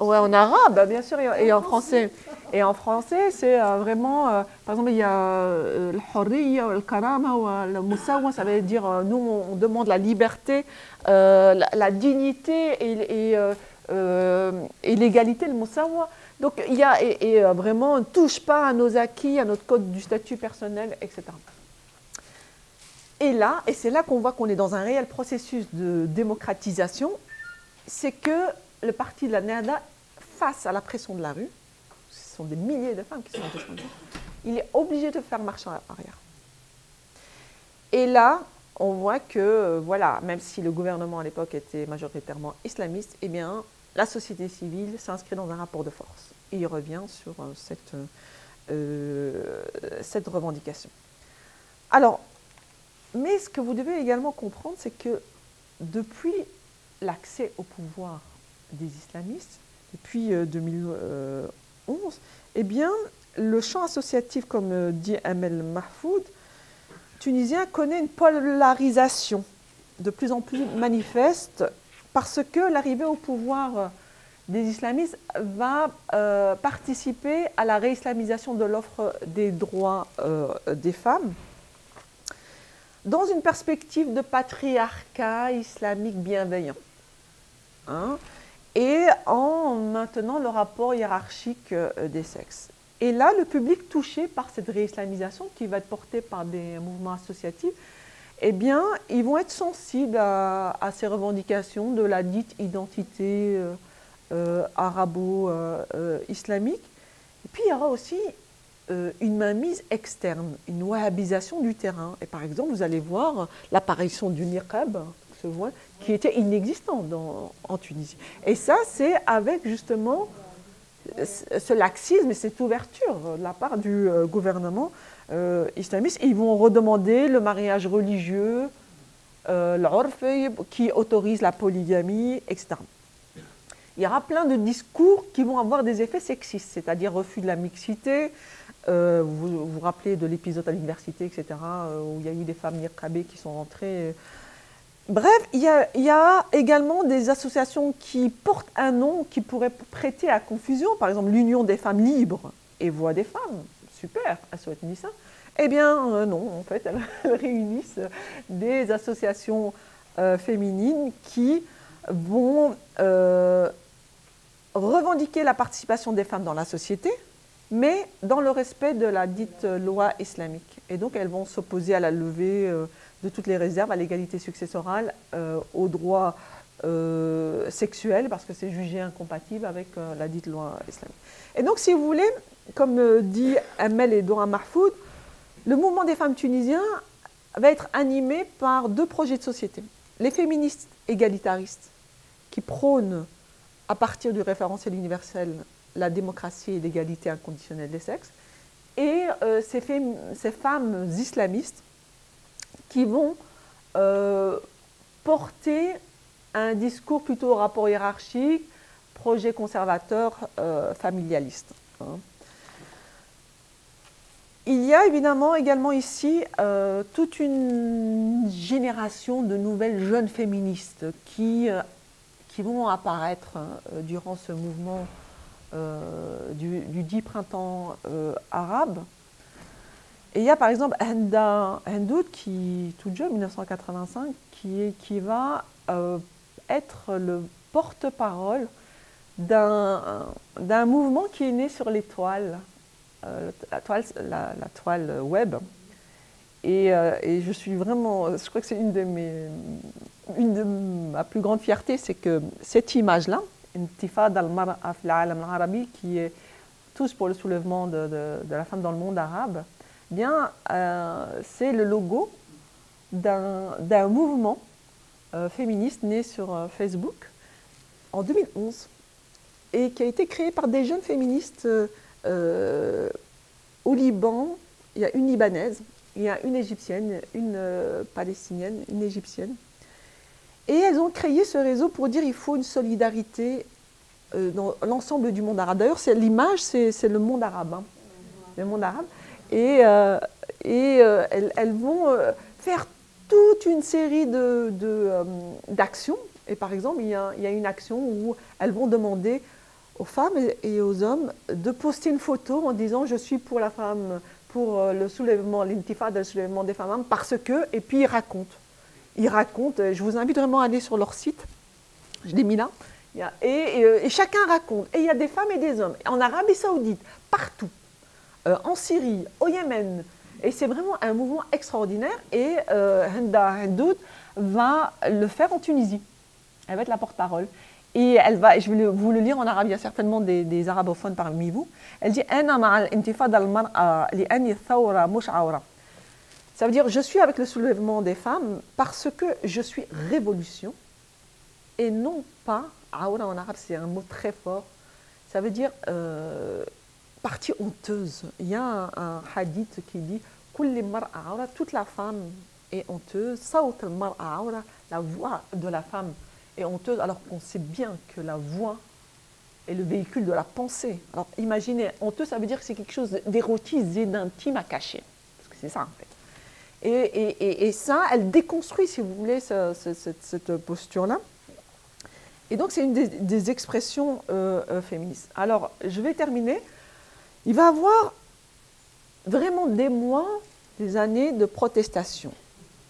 ouais, en arabe, bien sûr, et, en français. Et en français, c'est vraiment, par exemple, il y a le hurriya, le karama, le moussawa, ça veut dire, nous, on demande la liberté, la, dignité et, et, l'égalité, le moussawa. Donc, il y a, et, vraiment, ne touche pas à nos acquis, à notre code du statut personnel, etc. Et là, et c'est là qu'on voit qu'on est dans un réel processus de démocratisation, c'est que le parti de la NERDA, face à la pression de la rue, ce sont des milliers de femmes qui sont descendues, il est obligé de faire marche arrière. Et là, on voit que, euh, voilà, même si le gouvernement à l'époque était majoritairement islamiste, eh bien, la société civile s'inscrit dans un rapport de force. Et il revient sur euh, cette, euh, cette revendication. Alors, mais ce que vous devez également comprendre, c'est que depuis l'accès au pouvoir des islamistes, depuis 2011, euh, eh bien, le champ associatif, comme euh, dit Amel Mahfoud, tunisien connaît une polarisation de plus en plus manifeste parce que l'arrivée au pouvoir des islamistes va euh, participer à la réislamisation de l'offre des droits des femmes dans une perspective de patriarcat islamique bienveillant. Hein, et en maintenant le rapport hiérarchique euh, des sexes. Et là, le public touché par cette réislamisation qui va être portée par des mouvements associatifs, eh bien, ils vont être sensibles à, ces revendications de la dite identité euh, euh, arabo-islamique. et puis, il y aura aussi une mainmise externe, une wahhabisation du terrain. Et par exemple, vous allez voir l'apparition du niqab, qui était inexistant en Tunisie. Et ça, c'est avec justement ce laxisme et cette ouverture de la part du euh, gouvernement euh, islamiste. Ils vont redemander le mariage religieux, l'orf, qui autorise la polygamie, etc. Il y aura plein de discours qui vont avoir des effets sexistes, c'est-à-dire refus de la mixité, euh, vous vous rappelez de l'épisode à l'université, etc., euh, où il y a eu des femmes niqabées qui sont rentrées. Bref, il y, a, également des associations qui portent un nom qui pourrait prêter à confusion. Par exemple, l'Union des femmes libres et Voix des femmes. Super, elles souhaitent ça. Eh bien, euh, non, en fait, elles réunissent des associations féminines qui vont revendiquer la participation des femmes dans la société, mais dans le respect de la dite loi islamique. Et donc elles vont s'opposer à la levée euh, de toutes les réserves, à l'égalité successorale, euh, aux droits euh, sexuels, parce que c'est jugé incompatible avec la dite loi islamique. Et donc, si vous voulez, comme dit Amel et Dora Mahfoud, le mouvement des femmes tunisiens va être animé par deux projets de société. Les féministes égalitaristes, qui prônent, à partir du référentiel universel, la démocratie et l'égalité inconditionnelle des sexes, et euh, ces, femmes islamistes qui vont euh, porter un discours plutôt rapport hiérarchique, projet conservateur, euh, familialiste. Hein. Il y a évidemment également ici toute une génération de nouvelles jeunes féministes qui vont apparaître durant ce mouvement euh, du, dit printemps euh, arabe. Et il y a par exemple Henda Hendoud, qui, tout jeune, 1985, qui, qui va euh, être le porte-parole d'un mouvement qui est né sur les toiles, la, toile, la, toile web. Et, et, je suis vraiment, je crois que c'est une de mes, une de ma plus grande fierté, c'est que cette image-là, Intifada al-Mar'a al arabi qui est tous pour le soulèvement de, la femme dans le monde arabe, eh bien, c'est le logo d'un mouvement féministe né sur Facebook en 2011 et qui a été créé par des jeunes féministes au Liban. Il y a une Libanaise, il y a une Égyptienne, une Palestinienne, une Égyptienne. Et elles ont créé ce réseau pour dire qu'il faut une solidarité euh, dans l'ensemble du monde arabe. D'ailleurs, l'image, c'est le monde arabe. Hein. Le monde arabe. Et, euh, euh, elles, vont faire toute une série d'actions. De, et par exemple, il y, a, il y, a, une action où elles vont demander aux femmes et aux hommes de poster une photo en disant je suis pour la femme, pour le soulèvement, l'intifada, le soulèvement des femmes, parce que, et puis ils racontent ils racontent, je vous invite vraiment à aller sur leur site, je l'ai mis là, euh, et, chacun raconte. Et il y a des femmes et des hommes, en Arabie Saoudite, partout, euh, en Syrie, au Yémen. Et c'est vraiment un mouvement extraordinaire. Et euh, Henda Hendoud va le faire en Tunisie. Elle va être la porte-parole. Et elle va, je vais vous le lire en arabe, il y a certainement des, des arabophones parmi vous. Elle dit ça veut dire je suis avec le soulèvement des femmes parce que je suis révolution et non pas, aura en arabe c'est un mot très fort, ça veut dire euh, partie honteuse. Il y a un, hadith qui dit toute la femme est honteuse, la voix de la femme est honteuse alors qu'on sait bien que la voix est le véhicule de la pensée. Alors imaginez, honteuse ça veut dire que c'est quelque chose d'érotisé, d'intime à cacher. Parce que c'est ça en fait. Et, ça, elle déconstruit, si vous voulez, cette posture-là. Et donc, c'est une des, expressions euh, euh, féministes. Alors, je vais terminer. Il va y avoir vraiment des mois, des années de protestation.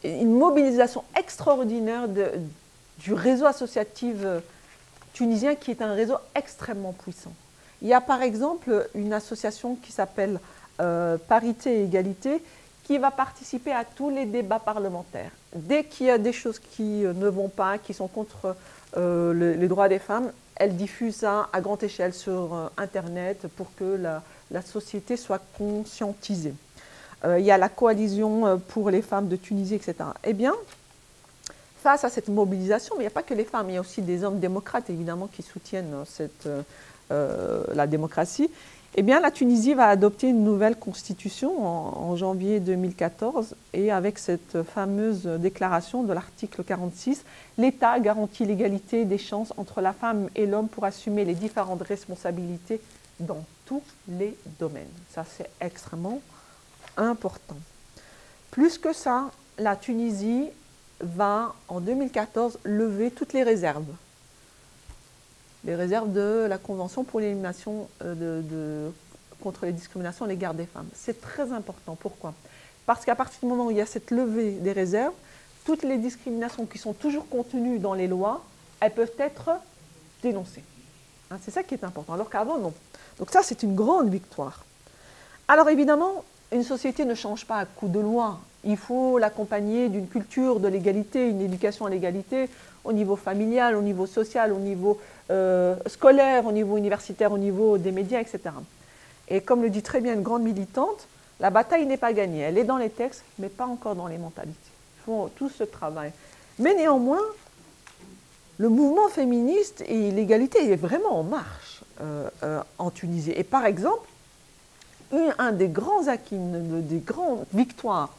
une mobilisation extraordinaire du réseau associatif euh, tunisien, qui est un réseau extrêmement puissant. Il y a par exemple une association qui s'appelle Parité et Égalité, qui va participer à tous les débats parlementaires. Dès qu'il y a des choses qui euh, ne vont pas, qui sont contre euh, les droits des femmes, elle diffuse ça à grande échelle sur euh, Internet pour que la, société soit conscientisée. il y a la coalition pour les femmes de Tunisie, etc. Eh bien, face à cette mobilisation, mais il n'y a pas que les femmes, il y a aussi des hommes démocrates, évidemment, qui soutiennent la démocratie. Eh bien, la Tunisie va adopter une nouvelle constitution en, janvier 2014 et avec cette fameuse déclaration de l'article 46, l'État garantit l'égalité des chances entre la femme et l'homme pour assumer les différentes responsabilités dans tous les domaines. Ça, c'est extrêmement important. Plus que ça, la Tunisie va en 2014 lever toutes les réserves les réserves de la Convention pour l'élimination euh, de, contre les discriminations à l'égard des femmes. C'est très important. Pourquoi? Parce qu'à partir du moment où il y a cette levée des réserves, toutes les discriminations qui sont toujours contenues dans les lois, elles peuvent être dénoncées. Hein, c'est ça qui est important, alors qu'avant, non. Donc ça, c'est une grande victoire. Alors évidemment, une société ne change pas à coup de loi. Il faut l'accompagner d'une culture de l'égalité, une éducation à l'égalité au niveau familial, au niveau social, au niveau euh, scolaire, au niveau universitaire, au niveau des médias, etc. Et comme le dit très bien une grande militante, la bataille n'est pas gagnée. Elle est dans les textes, mais pas encore dans les mentalités. Il faut tout ce travail. Mais néanmoins, le mouvement féministe et l'égalité est vraiment en marche euh, euh, en Tunisie. Et par exemple, un des grands acquis, des grandes victoires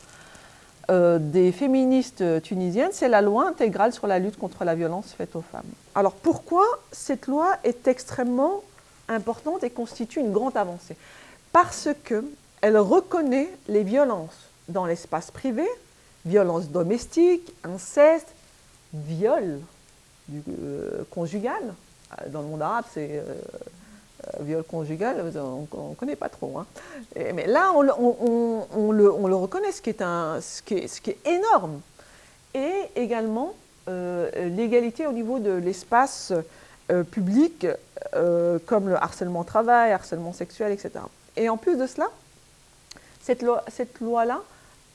euh, des féministes tunisiennes, c'est la loi intégrale sur la lutte contre la violence faite aux femmes. Alors pourquoi cette loi est extrêmement importante et constitue une grande avancée? Parce qu'elle reconnaît les violences dans l'espace privé, violences domestiques, inceste, viol euh, conjugal. Dans le monde arabe, c'est euh, euh, viol conjugal, on ne connaît pas trop. Hein. mais là, on, le, reconnaît, ce qui est, un, ce qui est, ce qui est énorme. Et également, euh, l'égalité au niveau de l'espace euh, public, comme le harcèlement travail, harcèlement sexuel, etc. Et en plus de cela, cette loi-là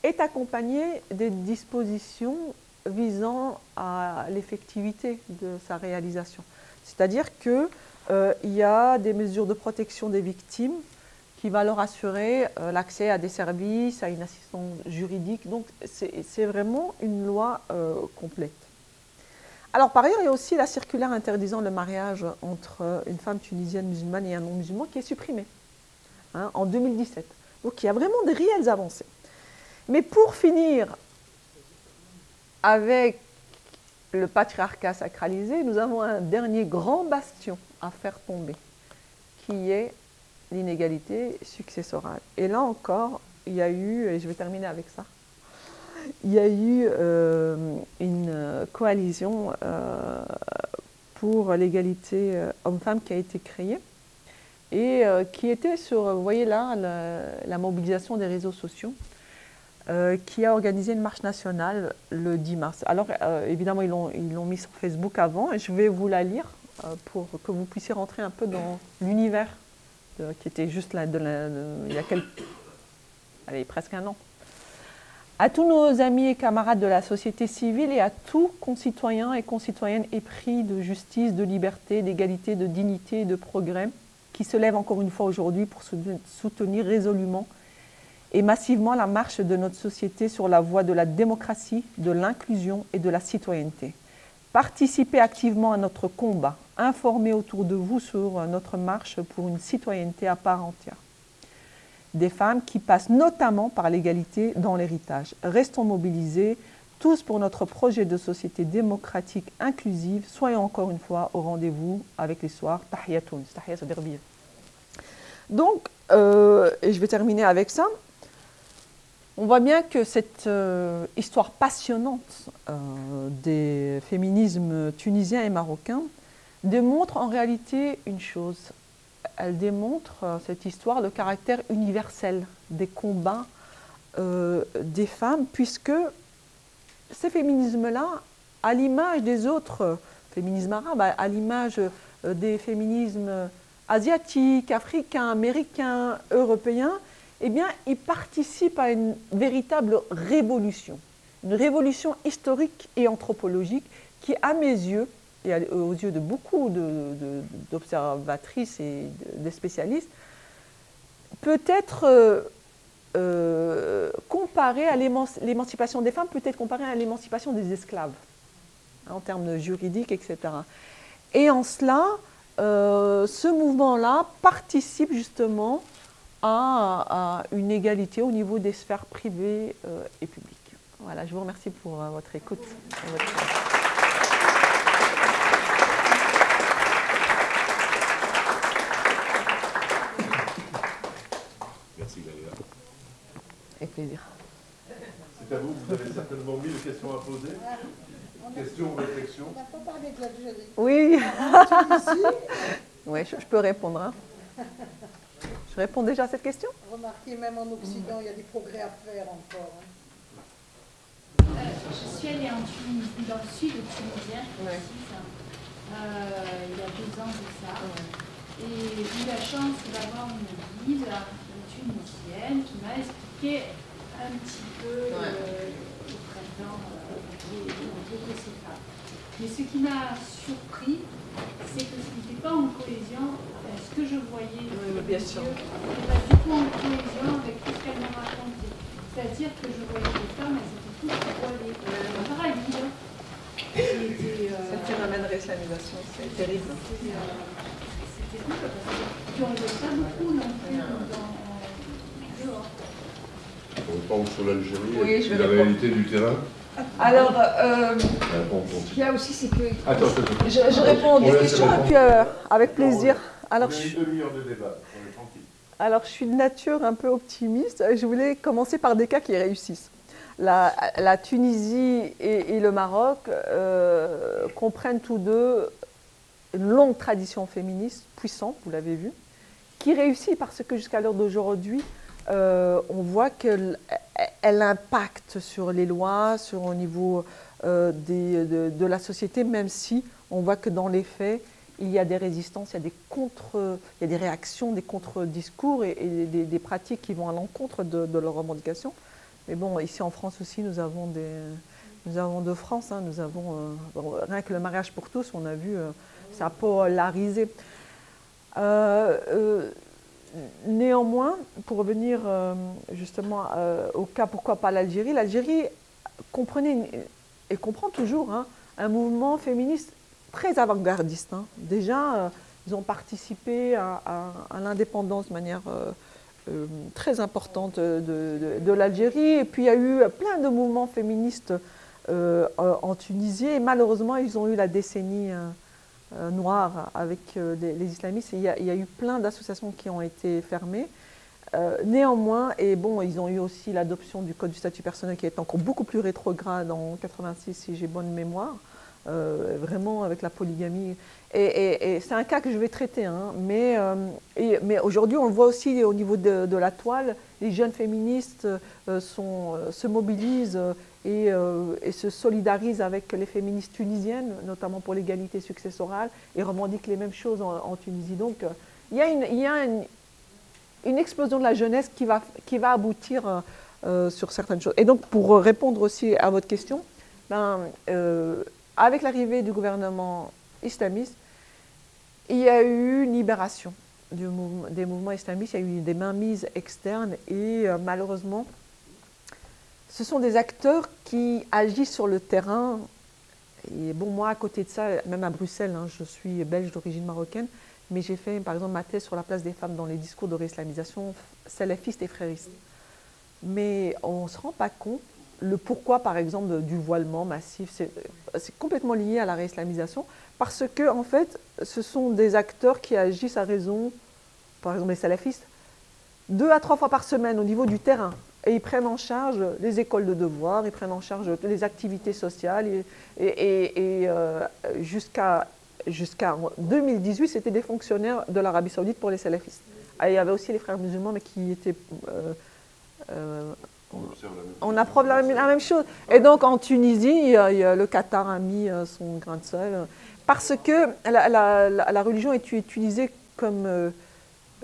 est accompagnée des dispositions visant à l'effectivité de sa réalisation. C'est-à-dire qu'il euh, y a des mesures de protection des victimes qui va leur assurer euh, l'accès à des services, à une assistance juridique. Donc c'est vraiment une loi euh, complète. Alors par ailleurs, il y a aussi la circulaire interdisant le mariage entre une femme tunisienne musulmane et un non-musulman qui est supprimée hein, en 2017. Donc il y a vraiment des réelles avancées. Mais pour finir avec le patriarcat sacralisé, nous avons un dernier grand bastion à faire tomber, qui est l'inégalité successorale. Et là encore, il y a eu, et je vais terminer avec ça, il y a eu euh, une coalition euh, pour l'égalité euh, homme-femme qui a été créée et qui était sur, vous voyez là, la, mobilisation des réseaux sociaux, qui a organisé une marche nationale le 10 mars. Alors évidemment, ils l'ont mis sur Facebook avant et je vais vous la lire pour que vous puissiez rentrer un peu dans l'univers qui était juste là il y a quelques, allez, presque un an à tous nos amis et camarades de la société civile et à tous concitoyens et concitoyennes épris de justice, de liberté, d'égalité, de dignité et de progrès qui se lèvent encore une fois aujourd'hui pour soutenir résolument et massivement la marche de notre société sur la voie de la démocratie, de l'inclusion et de la citoyenneté. Participez activement à notre combat, informez autour de vous sur notre marche pour une citoyenneté à part entière des femmes qui passent notamment par l'égalité dans l'héritage. Restons mobilisés, tous pour notre projet de société démocratique inclusive. Soyons encore une fois au rendez-vous avec les soirs. Tahiyatoun. Donc, euh, et je vais terminer avec ça. On voit bien que cette euh, histoire passionnante euh, des féminismes tunisiens et marocains démontre en réalité une chose, elle démontre, euh, cette histoire, le caractère universel des combats euh, des femmes, puisque ces féminismes-là, à l'image des autres féminismes arabes, à l'image euh, des féminismes asiatiques, africains, américains, européens, eh bien, ils participent à une véritable révolution, une révolution historique et anthropologique qui, à mes yeux, et aux yeux de beaucoup d'observatrices et de, spécialistes, peut être euh, euh, comparé à l'émancipation des femmes, peut être comparé à l'émancipation des esclaves, hein, en termes juridiques, etc. Et en cela, euh, ce mouvement-là participe justement à, une égalité au niveau des sphères privées et publiques. Voilà, je vous remercie pour votre écoute. Avec plaisir. C'est à vous, vous avez certainement mille questions à poser. Questions, réflexions On n'a pas parlé de l'Algérie. Oui. oui, je, peux répondre. Hein. Je réponds déjà à cette question? Remarquez, même en Occident, il y a des progrès à faire encore. Hein. Euh, je suis allée en Tunisie, dans le sud de Tunisien, euh, il y a deux ans de ça. Et j'ai eu la chance d'avoir une guide tunisienne qui m'a expliqué un petit peu euh, au printemps euh, de ces femmes. Mais ce qui m'a surpris, c'est que ce n'était pas en cohésion, avec ce que je voyais oui, bien sûr. n'était pas du tout en cohésion avec tout ce qu'elle m'a raconté. C'est-à-dire que je voyais des femmes, elles étaient toutes voilées. Hein. Euh, Ce phénomène de réislamisation, c'est terrible. C'était terrible parce qu'on ne voit pas beaucoup non plus dans, dehors on tombe sur l'Algérie et la réalité du terrain alors, euh, ce qu'il y a aussi, c'est que je, réponds aux questions et puis euh, avec plaisir. Alors, je, de débat. Alors, je suis de nature un peu optimiste. Je voulais commencer par des cas qui réussissent. La, Tunisie et, le Maroc euh, comprennent tous deux une longue tradition féministe puissante, vous l'avez vu, qui réussit parce que jusqu'à l'heure d'aujourd'hui, euh, on voit qu'elle elle impacte sur les lois, sur au niveau euh, de, la société, même si on voit que dans les faits, il y a des résistances, il y a des contre, il y a des réactions, des contre-discours et, des, pratiques qui vont à l'encontre de, leurs revendications. Mais bon, ici en France aussi, nous avons des, nous avons de France, hein, nous avons rien que le mariage pour tous, on a vu ça polarisé. Néanmoins, pour revenir justement au cas pourquoi pas l'Algérie, l'Algérie comprenait et comprend toujours hein, un mouvement féministe très avant-gardiste. Hein. Déjà, ils ont participé à, l'indépendance de manière euh, euh, très importante de, l'Algérie. Et puis il y a eu plein de mouvements féministes euh, en Tunisie. Et malheureusement, ils ont eu la décennie noire avec les, islamistes. il, y a, eu plein d'associations qui ont été fermées. néanmoins, et bon, ils ont eu aussi l'adoption du code du statut personnel qui est encore beaucoup plus rétrograde en 86, si j'ai bonne mémoire. vraiment avec la polygamie. Et, c'est un cas que je vais traiter. Hein. mais, euh, mais aujourd'hui, on le voit aussi au niveau de, la toile, les jeunes féministes euh, euh, se mobilisent et, se solidarisent avec les féministes tunisiennes, notamment pour l'égalité successorale, et revendiquent les mêmes choses en, Tunisie. Donc, il y a, une, explosion de la jeunesse qui va, qui va aboutir sur certaines choses. Et donc, pour répondre aussi à votre question, ben, avec l'arrivée du gouvernement islamiste, il y a eu une libération des mouvements islamistes, il y a eu des mainmises externes et euh, malheureusement, ce sont des acteurs qui agissent sur le terrain. Et bon, moi, à côté de ça, même à Bruxelles, hein, je suis belge d'origine marocaine, mais j'ai fait par exemple ma thèse sur la place des femmes dans les discours de réislamisation salafiste et frériste. Mais on ne se rend pas compte le pourquoi, par exemple, du voilement massif. C'est complètement lié à la réislamisation parce que, en fait, ce sont des acteurs qui agissent à raison, par exemple les salafistes, deux à trois fois par semaine au niveau du terrain. Et ils prennent en charge les écoles de devoirs, ils prennent en charge les activités sociales. Et, euh, jusqu'à 2018, c'était des fonctionnaires de l'Arabie saoudite pour les salafistes. il y avait aussi les frères musulmans, mais qui étaient... Euh, euh, on observe la même, chose. Et donc en Tunisie, le Qatar a mis son grain de sel parce que la, religion est utilisée comme... Euh,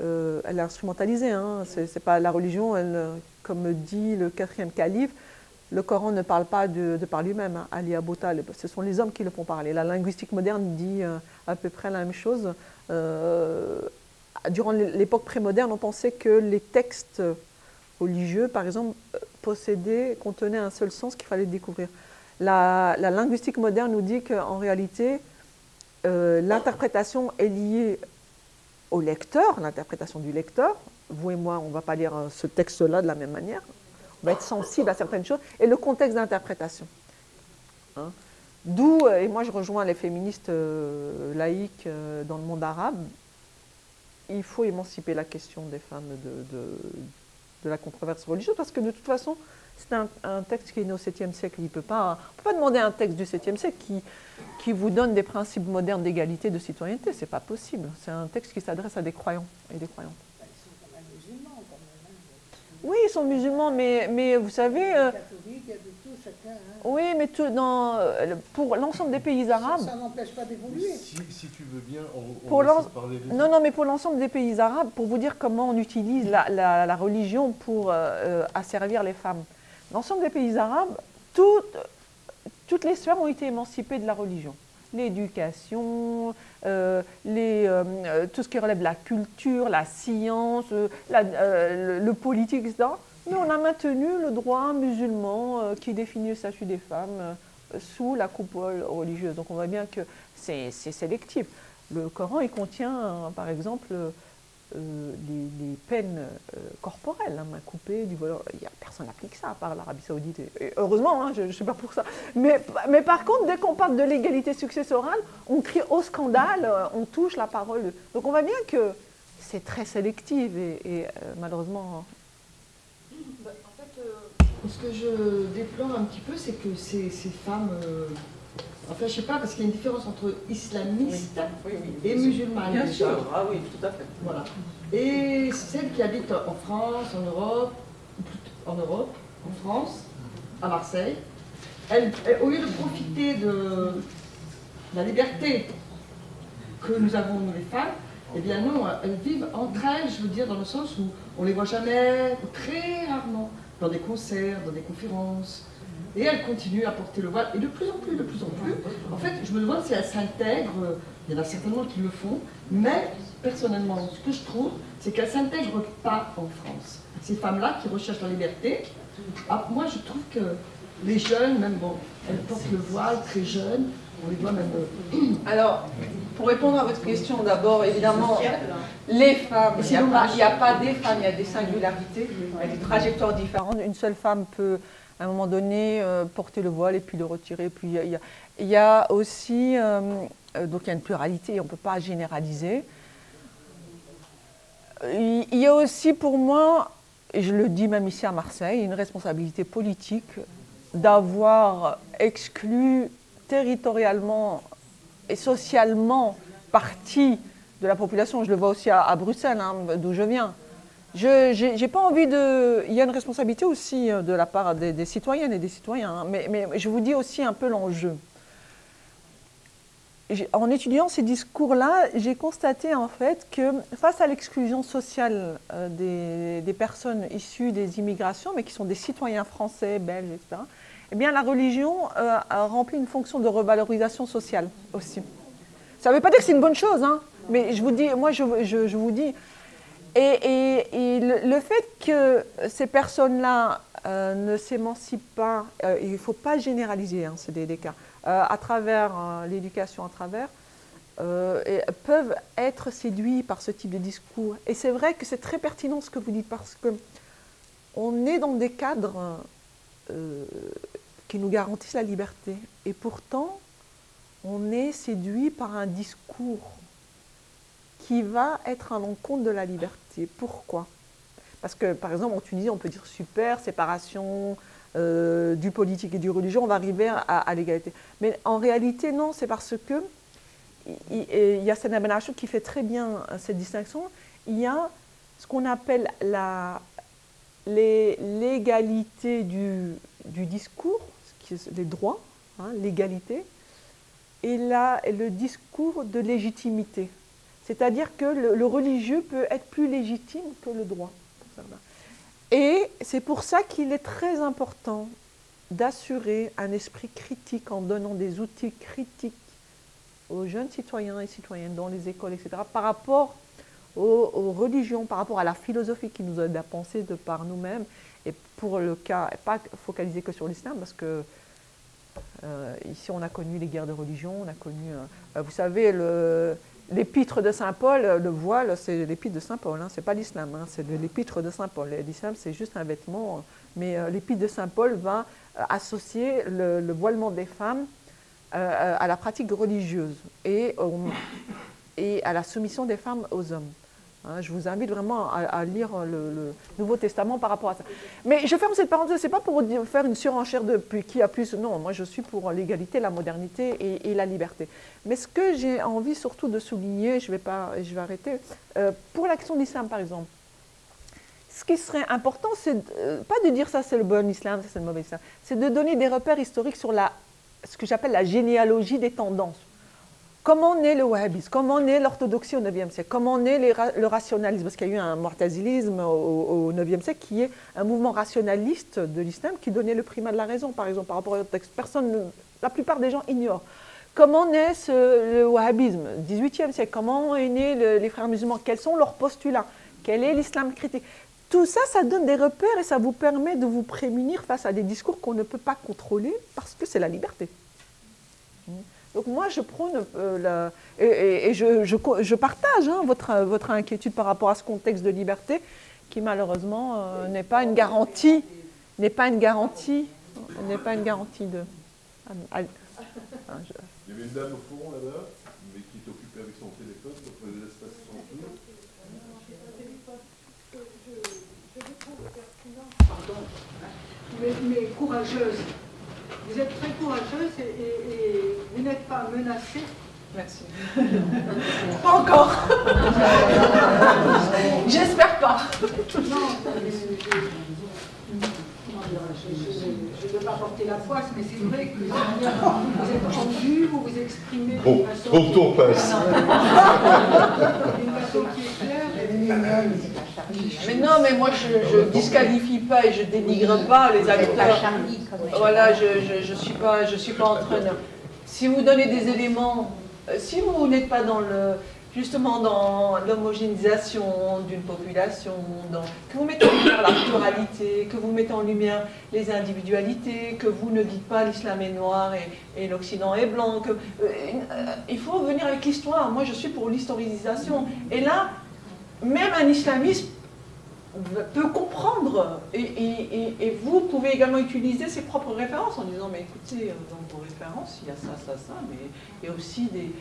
euh, elle est instrumentalisée. Hein. C'est, pas la religion, comme dit le quatrième calife, le Coran ne parle pas de, par lui-même, hein. Ali Abu Ce sont les hommes qui le font parler. La linguistique moderne dit euh, à peu près la même chose. durant l'époque prémoderne, on pensait que les textes religieux, par exemple, possédaient, contenaient un seul sens qu'il fallait découvrir. La, la linguistique moderne nous dit qu'en réalité, euh, l'interprétation est liée au lecteur, l'interprétation du lecteur. Vous et moi, on ne va pas lire euh, ce texte-là de la même manière. On va être sensible à certaines choses. Et le contexte d'interprétation. Hein. D'où, euh, et moi je rejoins les féministes laïques dans le monde arabe, il faut émanciper la question des femmes de, de la controverse religieuse, parce que de toute façon, c'est un, texte qui est né au 7e siècle. Il peut pas, on ne peut pas demander un texte du 7e siècle qui, qui vous donne des principes modernes d'égalité, de citoyenneté. Ce n'est pas possible. C'est un texte qui s'adresse à des croyants et des croyantes. Ils sont quand même musulmans, quand même. Oui, ils sont musulmans, mais, mais vous savez... Euh, il y a de tout, chacun. Hein. Oui, mais tout, dans, euh, pour l'ensemble des pays arabes... Ça, n'empêche pas d'évoluer. Si, si, tu veux bien, on, pour parler Non, non, mais pour l'ensemble des pays arabes, pour vous dire comment on utilise la, la, religion pour euh, asservir les femmes. L'ensemble des pays arabes, toutes, les sphères ont été émancipées de la religion. L'éducation, euh, euh, tout ce qui relève de la culture, la science, euh, le, politique, etc. Mais on a maintenu le droit musulman qui définit le statut des femmes sous la coupole religieuse. Donc on voit bien que c'est sélectif. Le Coran, il contient, par exemple, euh, les, peines euh, corporelles, hein, main coupée, du voleur. Il y a, personne n'applique ça à part l'Arabie Saoudite. Heureusement, hein, je ne suis pas pour ça. Mais, mais par contre, dès qu'on parle de l'égalité successorale, on crie au scandale, euh, on touche la parole. Donc on voit bien que c'est très sélectif et, malheureusement. Hein. Bah, en fait, ce que je déplore un petit peu, c'est que ces femmes Enfin, je sais pas, parce qu'il y a une différence entre islamiste et musulmane. Bien sûr, ah oui, tout à fait. Voilà. Et celles qui habitent en France, en Europe, en Europe, en France, à Marseille, elles, au lieu de profiter de la liberté que nous avons, nous les femmes, eh bien non, elles vivent entre elles, je veux dire, dans le sens où on les voit jamais, très rarement, dans des concerts, dans des conférences, Et elles continuent à porter le voile, et de plus en plus, de plus en plus. En fait, je me demande si elles s'intègrent, il y en a certainement qui le font, mais personnellement, ce que je trouve, c'est qu'elles ne s'intègrent pas en France. Ces femmes-là qui recherchent la liberté, ah, moi je trouve que les jeunes, même bon, elles portent le voile très jeunes, on les voit même... euh, Alors, pour répondre à votre question, d'abord, évidemment, les femmes, il n'y a, a pas des femmes, il y a des singularités, il y a des trajectoires différentes. Une seule femme peut, à un moment donné, euh, porter le voile et puis le retirer. Puis il y y a- aussi, euh, euh, donc il y a une pluralité, on ne peut pas généraliser. Il y a aussi pour moi, et je le dis même ici à Marseille, une responsabilité politique d'avoir exclu territorialement et socialement partie de la population. Je le vois aussi à, à Bruxelles, hein, d'où je viens. Je n'ai pas envie de... Il y a une responsabilité aussi euh, de la part des, citoyennes et des citoyens, hein, mais, je vous dis aussi un peu l'enjeu. En étudiant ces discours-là, j'ai constaté en fait que face à l'exclusion sociale euh, des, personnes issues des immigrations, mais qui sont des citoyens français, belges, etc., eh bien la religion euh, a rempli une fonction de revalorisation sociale aussi. Ça ne veut pas dire que c'est une bonne chose, hein, mais je vous dis, moi je vous dis, et, le, fait que ces personnes-là euh, ne s'émancipent pas, euh, il ne faut pas généraliser, hein, cas, euh, à travers l'éducation, à travers, peuvent être séduits par ce type de discours. Et c'est vrai que c'est très pertinent ce que vous dites, parce que on est dans des cadres qui nous garantissent la liberté. Et pourtant, on est séduit par un discours qui va être à l'encontre de la liberté. Pourquoi? Parce que, par exemple, en Tunisie, on peut dire super, séparation euh, du politique et du religieux, on va arriver à, l'égalité. Mais en réalité, non, c'est parce que il, il- il y a Sana Ben Achour qui fait très bien euh, cette distinction. Il y a ce qu'on appelle l'égalité du, du discours, les droits, hein, l'égalité, et le discours de légitimité. C'est-à-dire que le, religieux peut être plus légitime que le droit. Et c'est pour ça qu'il est très important d'assurer un esprit critique en donnant des outils critiques aux jeunes citoyens et citoyennes dans les écoles, etc., par rapport aux, religions, par rapport à la philosophie qui nous aide à penser de par nous-mêmes, et pour le cas, pas focaliser que sur l'islam, parce que euh, ici on a connu les guerres de religion, on a connu, euh, vous savez, le- l'épître de Saint Paul, le voile, c'est l'épître de Saint Paul, hein, c'est pas l'islam, hein, c'est l'épître de Saint Paul. L'islam, c'est juste un vêtement, euh, mais euh, l'épître de Saint Paul va euh, associer le, le voilement des femmes euh, à la pratique religieuse et à la soumission des femmes aux hommes. Hein, je vous invite vraiment à, lire le, Nouveau Testament par rapport à ça. Mais je ferme cette parenthèse, c'est pas pour faire une surenchère de qui a plus. Non, moi je suis pour l'égalité, la modernité et, la liberté. Mais ce que j'ai envie surtout de souligner, je vais pas, je vais arrêter, euh, pour la question de l'islam par exemple. Ce qui serait important, c'est euh, pas de dire ça c'est le bon islam, ça c'est le mauvais islam, c'est de donner des repères historiques sur la, ce que j'appelle la généalogie des tendances. Comment naît le wahhabisme Comment naît l'orthodoxie au IXe siècle Comment naît le rationalisme Parce qu'il y a eu un mortazilisme au, au IXe siècle qui est un mouvement rationaliste de l'islam qui donnait le primat de la raison, par exemple, par rapport au texte. Personne, ne- la plupart des gens ignorent. Comment naît le wahhabisme XVIIIe siècle Comment est né le- les frères musulmans? Quels sont leurs postulats? Quel est l'islam critique? Tout ça, ça donne des repères et ça vous permet de vous prémunir face à des discours qu'on ne peut pas contrôler parce que c'est la liberté. Donc moi, je prône euh, la- et, et- et je, je je partage hein, votre, votre inquiétude par rapport à ce contexte de liberté qui malheureusement euh, n'est pas une garantie, n'est pas une garantie, n'est pas une garantie de. Ah, je- Il y avait une dame au fond là-bas, mais qui est occupée avec son téléphone, donc on les laisse passer son tour. mais, mais courageuse. Vous êtes très courageuse et, et- et vous n'êtes pas menacée. Merci. pas encore. J'espère pas. Non, euh, comment dirais-je, je ne veux pas porter la poisse, mais c'est vrai que vous êtes tendu, vous vous exprimez Bon, d'une façon, bon tour passe. d'une façon qui est claire. et- Mais non, mais moi je ne disqualifie pas et je dénigre pas les acteurs. Voilà, je ne je, je suis, pas, je suis pas entraîneur. Si vous donnez des éléments, euh, si vous n'êtes pas dans le, justement dans l'homogénéisation d'une population, que vous mettez en lumière la pluralité, que vous mettez en lumière les individualités, que vous ne dites pas l'islam est noir et, l'Occident est blanc. Que, euh, il faut venir avec l'histoire. Moi, je suis pour l'historisation. Et là, même un islamiste peut comprendre et, vous pouvez également utiliser ses propres références en disant mais écoutez dans vos références il y a ça ça ça mais il y a aussi des,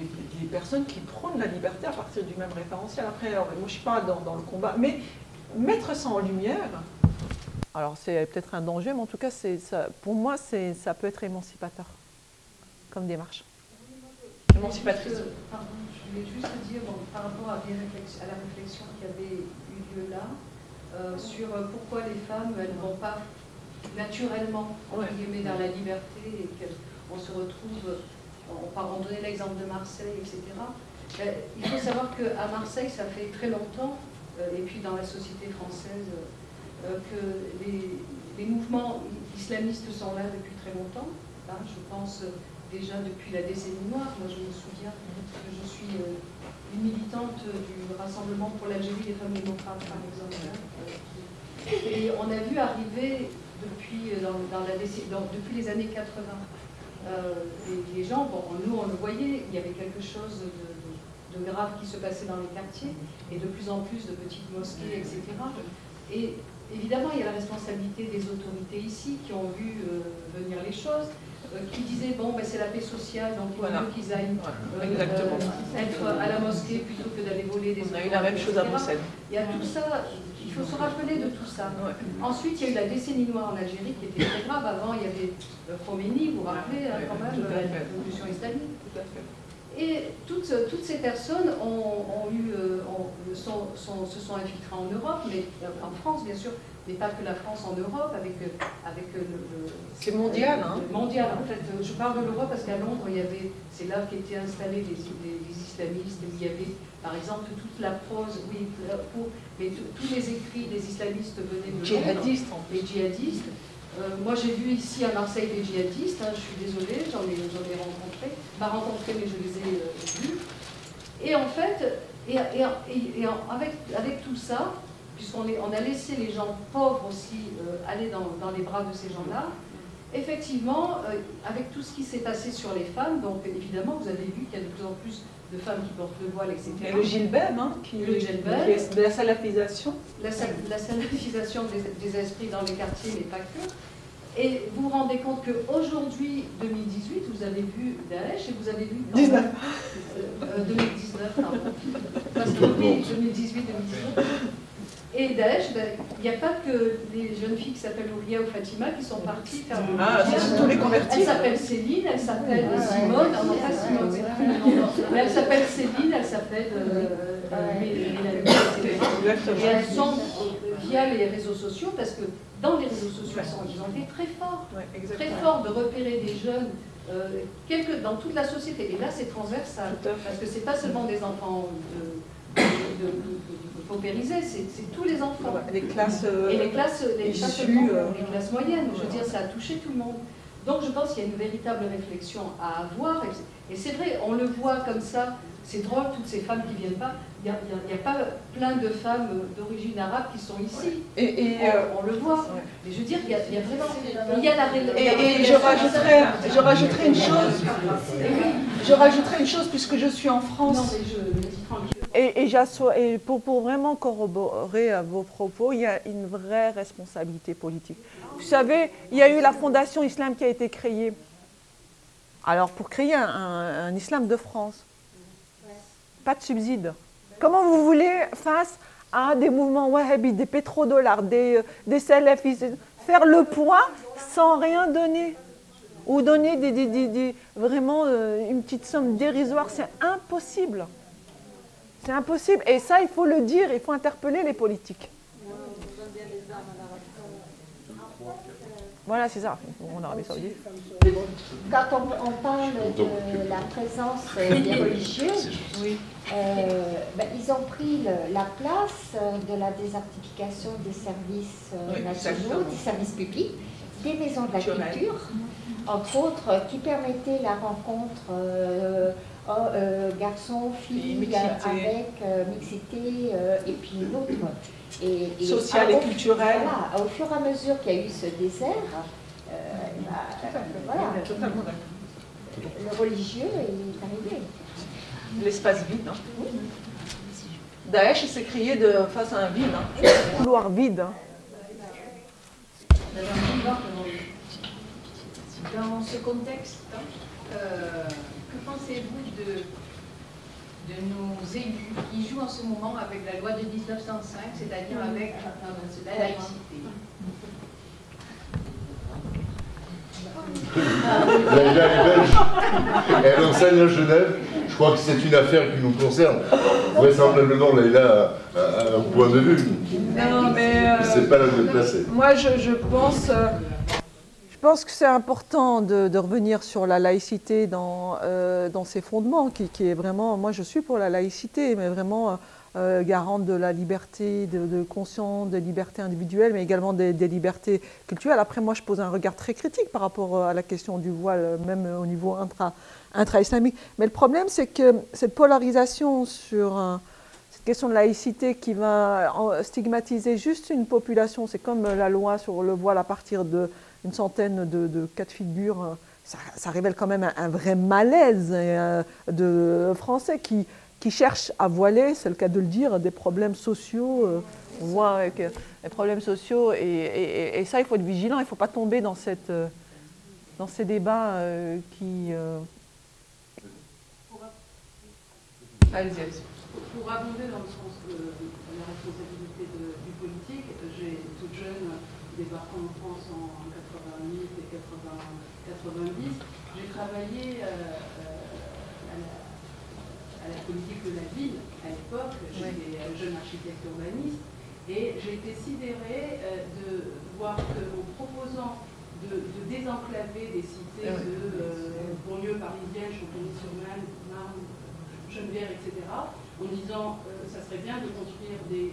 des, personnes qui prônent la liberté à partir du même référentiel. Après, moi je ne suis pas dans, le combat, mais mettre ça en lumière, alors c'est peut-être un danger, mais en tout cas, ça, pour moi, ça peut être émancipateur comme démarche. Émancipatrice. Pardon, je voulais juste dire, par rapport à, la réflexion qui avait eu lieu là, euh, sur pourquoi les femmes, elles ne vont pas naturellement, entre guillemets, dans la liberté et qu'on se retrouve on donner l'exemple de Marseille, etc. Il faut savoir qu'à Marseille, ça fait très longtemps, euh, et puis dans la société française, euh, que les, mouvements islamistes sont là depuis très longtemps. Hein. je pense déjà depuis la décennie noire. Moi, je me souviens que je suis euh, une militante du Rassemblement pour l'Algérie des femmes démocrates, par exemple. Hein. et on a vu arriver depuis, depuis les années 80 euh, les, gens, bon, nous on le voyait, il y avait quelque chose de, grave qui se passait dans les quartiers, et de plus en plus de petites mosquées, etc. Et évidemment, il y a la responsabilité des autorités ici qui ont vu euh, venir les choses, euh, qui disaient, bon, ben, c'est la paix sociale, donc il voilà. qu'ils aillent être à la mosquée plutôt que d'aller voler des... On a eu la même chose à Bruxelles. Il y a tout ça, il faut se rappeler de tout ça. Ensuite, il y a eu la décennie noire en Algérie qui était très grave. Avant, il y avait Khomeini, vous vous rappelez hein, quand même, la révolution islamique. Et toutes, toutes, ces personnes ont, eu, euh, sont, se sont infiltrées en Europe, mais euh, en France bien sûr, mais pas que la France, en Europe, avec, euh, avec le... c'est mondial, hein Mondial, en fait. Je parle de l'Europe parce qu'à Londres, il y avait, c'est là qu'étaient installés les, les, islamistes, il y avait, par exemple, toute la prose, oui, mais tous les écrits des islamistes venaient de djihadistes, les djihadistes. Euh, moi, j'ai vu ici à Marseille des djihadistes, hein, je suis désolée, j'en ai, ai rencontrés, pas rencontrés, mais je les ai euh, vus. Et en fait, et, et, et, avec, avec tout ça, puisqu'on on a laissé les gens pauvres aussi euh, aller dans, dans, les bras de ces gens-là, effectivement, avec tout ce qui s'est passé sur les femmes, donc évidemment, vous avez vu qu'il y a de plus en plus de femmes qui portent le voile, etc. Et le gilbem, hein, qui, le de la salafisation. La, la salafisation des, esprits dans les quartiers, mais pas que. Et vous vous rendez compte qu'aujourd'hui, 2018, vous avez vu Daesh et vous avez vu... 19. 2019, euh, pardon. Parce que oui, 2018, 2019. Et Daesh, ben, il n'y a pas que les jeunes filles qui s'appellent Ouria ou Fatima qui sont parties faire le Ah, c'est tous les convertis. Elle s'appelle Céline, elle s'appelle Simone, non, pas Simone, mais elle s'appelle Céline, elle s'appelle euh, euh, Mélanie, etc. Et elles sont via les réseaux sociaux, parce que dans les réseaux sociaux, ils ont été très forts, très forts de repérer des jeunes euh, quelque, dans toute la société. Et là, c'est transversal, parce que ce n'est pas seulement des enfants de, de, paupérisés, c'est tous les enfants. Les classes, euh, et les classes, les, euh, les classes moyennes. Je veux dire, ça a touché tout le monde. Donc je pense qu'il y a une véritable réflexion à avoir. Et c'est vrai, on le voit comme ça. C'est drôle, toutes ces femmes qui ne viennent pas. Il n'y a, pas plein de femmes d'origine arabe qui sont ici. Et, on, le voit. Mais je veux dire, il y a, vraiment. Il y a la Et, je, rajouterais, je rajouterais une chose. Je rajouterais une chose puisque je suis en France. Non, mais je, et, pour, vraiment corroborer euh, vos propos, il y a une vraie responsabilité politique. Vous savez, il y a eu la Fondation Islam qui a été créée. Alors, pour créer un, islam de France, pas de subside. Comment vous voulez, face à des mouvements wahhabites, des pétrodollars, des, des salafistes, faire le poids sans rien donner? Ou donner des, vraiment euh, une petite somme dérisoire, c'est impossible. C'est impossible. Et ça, il faut le dire, il faut interpeller les politiques. Voilà, c'est ça, en Arabie Saoudite. Quand on, parle de la présence des religieuses, euh, ben, ils ont pris la place de la désertification des services euh, nationaux, des services publics, des maisons de la culture, entre autres, qui permettaient la rencontre euh, garçons, filles, avec mixité et puis l'autre. Et, et Social et culturel. au fur et à mesure qu'il y a eu ce désert, voilà, le religieux est arrivé. L'espace vide. Hein. Daesh s'est crié de, face à un vide, hein. un couloir vide. Hein. Dans ce contexte, euh, que pensez-vous de, de nos élus qui jouent en ce moment avec la loi de 1905, c'est-à-dire avec la laïcité? Laïla est belge. Elle enseigne à Genève. Je crois que c'est une affaire qui nous concerne. Vraisemblablement, Laïla a un point de vue. Non, mais. Euh, c'est pas la de placer. Moi, je, pense. Euh, je pense que c'est important de, revenir sur la laïcité dans, euh, ses fondements, qui, est vraiment. Moi, je suis pour la laïcité, mais vraiment euh, garante de la liberté de, conscience, des libertés individuelles, mais également des, libertés culturelles. Après, moi, je pose un regard très critique par rapport à la question du voile, même au niveau intra, intra-islamique. Mais le problème, c'est que cette polarisation sur cette question de laïcité qui va stigmatiser juste une population, c'est comme la loi sur le voile à partir d'une centaine de, cas de figure, ça, révèle quand même un, vrai malaise euh, de Français qui qui cherchent à voiler, c'est le cas de le dire, des problèmes sociaux. Euh, on voit avec euh, les problèmes sociaux, et, ça, il faut être vigilant, il ne faut pas tomber dans, cette, euh, dans ces débats qui... Allez-y, Pour abonder dans le sens de la responsabilité du politique, j'ai toute jeune débarquant en France en 88 et 90, travaillé à la politique de la ville à l'époque. J'étais jeune architecte urbaniste et j'ai été sidérée euh, de voir qu'en proposant de, désenclaver des cités ah de euh, banlieue parisienne, Champigny-sur-Marne, Geneviève, etc., en disant euh, ça serait bien de construire des,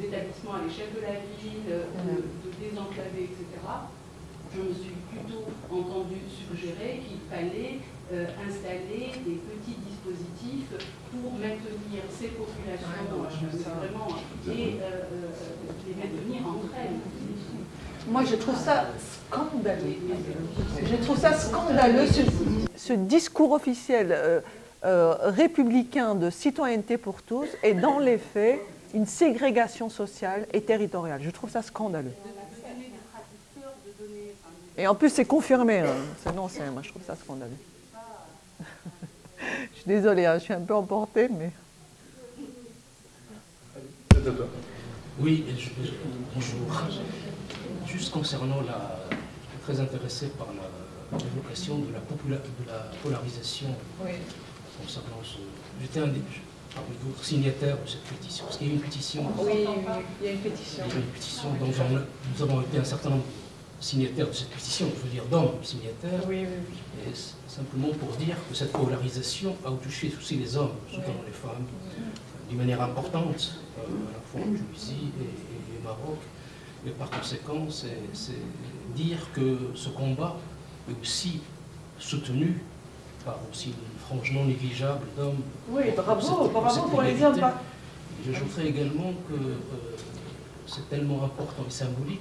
établissements à l'échelle de la ville, de, de désenclaver, etc. Je me suis plutôt entendu suggérer qu'il fallait euh, installer des petits dispositifs pour maintenir ces populations vraiment, et euh, euh, les maintenir entre elles. Moi, je trouve ça scandaleux. Je trouve ça scandaleux, ce, discours officiel républicain de citoyenneté pour tous est dans les faits une ségrégation sociale et territoriale. Je trouve ça scandaleux. Et en plus, c'est confirmé. Hein. Sinon, moi, je trouve ça scandaleux. je suis désolée, hein, je suis un peu emportée, mais. Oui, bonjour. Juste concernant la. Je suis très intéressé par l'évocation de, la de la polarisation concernant ce. J'étais un des parmi d'autres signataires de cette pétition. Parce qu'il y a une pétition. Oui, il y a une pétition. Il y a une pétition dont nous avons été un certain nombre signataires de cette pétition, je veux dire d'hommes signataires. Oui, oui, Et simplement pour dire que cette polarisation a touché aussi les hommes, surtout les femmes, d'une manière importante, euh, à la fois en Tunisie et, au Maroc. Et par conséquent, c'est dire que ce combat est aussi soutenu par aussi une frange non négligeable d'hommes. Oui, bravo, bravo pour les hommes. J'ajouterais également que euh, c'est tellement important et symbolique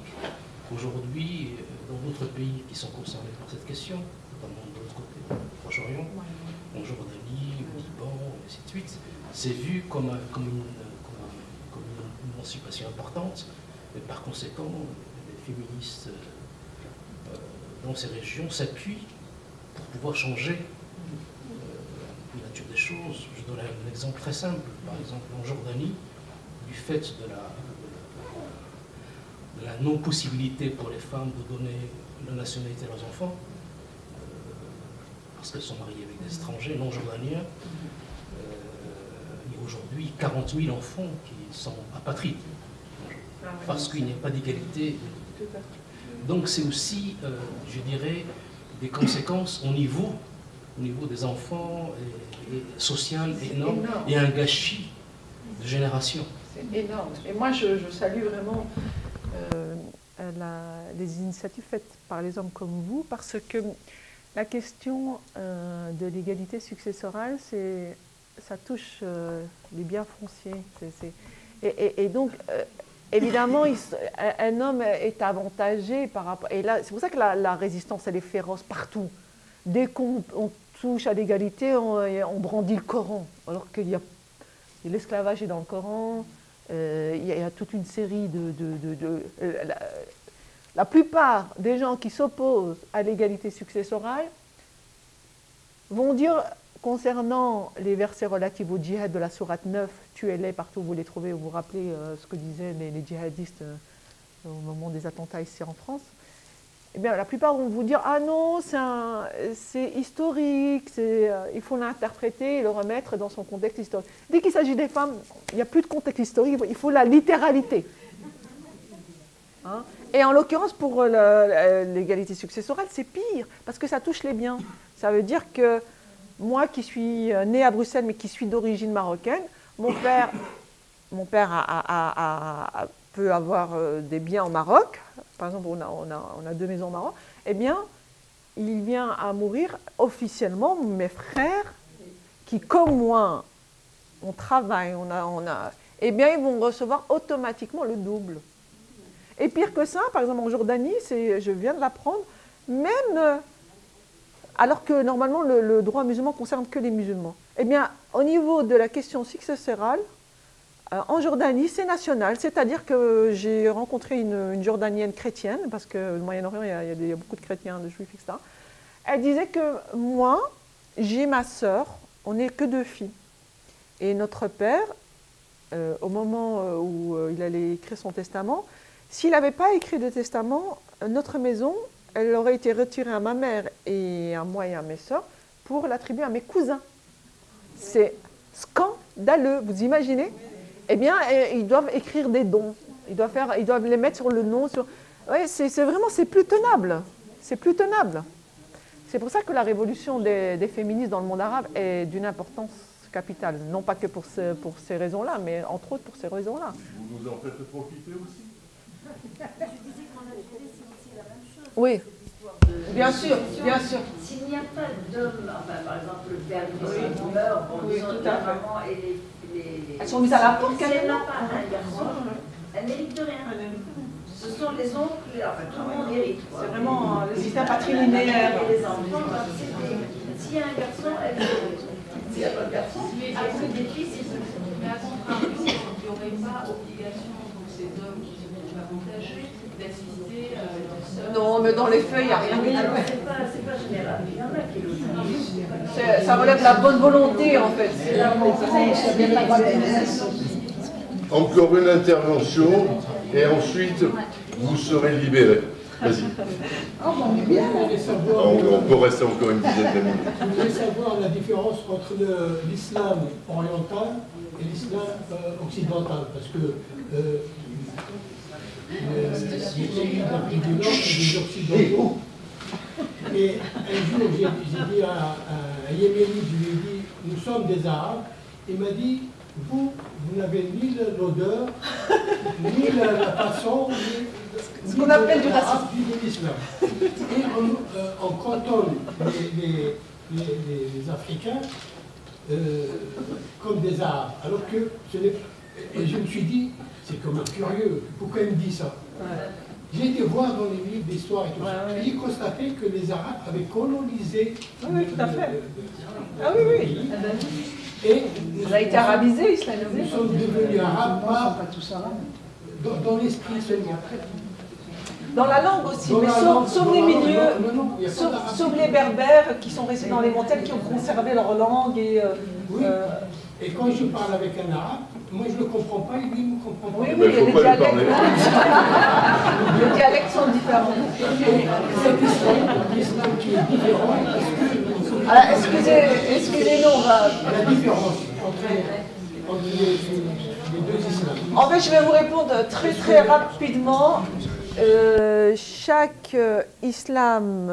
Aujourd'hui, euh, dans d'autres pays qui sont concernés par cette question, notamment de l'autre côté, Proche-Orient, en Jordanie, au Liban, et ainsi de suite, c'est vu comme, comme, une, comme, une, émancipation importante, et par conséquent, les féministes euh, dans ces régions s'appuient pour pouvoir changer euh, la nature des choses. Je donne un exemple très simple. Par exemple, en Jordanie, du fait de la la non-possibilité pour les femmes de donner la nationalité à leurs enfants, euh, parce qu'elles sont mariées avec des étrangers non jordaniens. Euh, il y a aujourd'hui 40 000 enfants qui sont apatrides, parce qu'il n'y a pas d'égalité Donc c'est aussi, je dirais, des conséquences au niveau, au niveau des enfants, et, social énorme, et un gâchis de génération. C'est énorme. Et moi, je, salue vraiment les initiatives faites par les hommes comme vous, parce que la question euh, de l'égalité successorale, ça touche euh, les biens fonciers. et, donc, euh, évidemment, un homme est avantagé par rapport. Et là, c'est pour ça que la, résistance, elle est féroce partout. Dès qu'on touche à l'égalité, on, brandit le Coran, alors a, l'esclavage est dans le Coran. Il, y a, toute une série de, la plupart des gens qui s'opposent à l'égalité successorale vont dire concernant les versets relatifs au djihad de la sourate 9, tuez-les partout vous les trouvez, vous vous rappelez euh, ce que disaient les, djihadistes euh, au moment des attentats ici en France, eh bien, la plupart vont vous dire Ah non, c'est historique, euh, il faut l'interpréter et le remettre dans son contexte historique. Dès qu'il s'agit des femmes, il n'y a plus de contexte historique, il faut la littéralité. Hein? Et en l'occurrence, pour l'égalité successorale, c'est pire, parce que ça touche les biens. Ça veut dire que moi qui suis née à Bruxelles, mais qui suis d'origine marocaine, mon père, mon père peut avoir euh, des biens au Maroc, par exemple, on a, deux maisons au Maroc, eh bien, il vient à mourir officiellement, mes frères, qui comme moi, on travaille, on a, on a, eh bien, ils vont recevoir automatiquement le double. Et pire que ça, par exemple en Jordanie, je viens de l'apprendre, même euh, alors que normalement le, droit musulman concerne que les musulmans. Eh bien, au niveau de la question successorale, en Jordanie, c'est national, c'est-à-dire que j'ai rencontré une, Jordanienne chrétienne, parce que au Moyen-Orient, il, y a beaucoup de chrétiens, de juifs, etc. Elle disait que moi, j'ai ma sœur, on n'est que deux filles. Et notre père, euh, au moment où il allait écrire son testament, s'il n'avait pas écrit de testament, notre maison, elle aurait été retirée à ma mère et à moi et à mes soeurs pour l'attribuer à mes cousins. C'est scandaleux, vous imaginez? Eh bien, ils doivent écrire des dons. Ils doivent, faire, ils doivent les mettre sur le nom. Sur... Oui, c'est vraiment, c'est plus tenable. C'est plus tenable. C'est pour ça que la révolution des, féministes dans le monde arabe est d'une importance capitale. Non pas que pour, pour ces raisons-là, mais entre autres pour ces raisons-là. Vous nous en faites profiter aussi oui. Bien sûr, bien sûr. S'il n'y a pas d'hommes, enfin, par exemple, le père qui meurt, bon, oui, disons, la maman et les, les, Elles sont mises à la porte, Si elle n'a pas un garçon, elle n'hérite de rien. Ce sont les oncles, enfin tout le monde hérite. C'est vraiment le système patrilinéaire. Et les enfants, s'il y a un garçon, elle hérite. S'il n'y a pas de garçon, après des fils, mais à contrario, il n'y aurait pas obligation pour ces hommes qui sont avantagés euh, Non, mais dans les feuilles, il n'y a rien du tout. C'est pas, général. Il y en a qui le Ça relève de la bonne volonté, en fait. Encore une intervention, et ensuite, vous serez libéré. Vas-y. Oh, on, peut rester encore une dizaine de minutes. Je voulais savoir la différence entre l'islam oriental et l'islam euh, occidental, parce que euh, pays du Nord et des Occidentaux. Et un jour, j'ai dit à, un Yéménite, je lui ai dit, nous sommes des Arabes. Il m'a dit, vous, vous n'avez ni l'odeur, ni la, façon, ni, ce qu'on appelle du racisme. Et on, euh, on cantonne les, Africains euh, comme des Arabes, alors que Et je me suis dit, c'est comme un curieux. Pourquoi il me dit ça J'ai été voir dans les livres d'histoire et tout ça. Et j'ai constaté que les Arabes avaient colonisé. Oui, tout à fait. ah oui, oui. Et nous a été arabisé, islamisé. Nous sommes devenus arabes pas, dans, dans l'esprit seulement. Dans la langue aussi, mais sauf, les milieux, sauf, les berbères qui sont restés dans les montagnes, qui ont conservé leur langue. Et, euh, oui. Euh, et quand je parle avec un arabe, moi, je ne le comprends pas et lui, il ne me comprend pas. Oui, oui, les dialectes, les dialectes sont différents. l'islam qui est différent. Alors, excusez, excusez-nous, La différence entre, les, deux islams. En fait, je vais vous répondre très très rapidement. euh, chaque euh, islam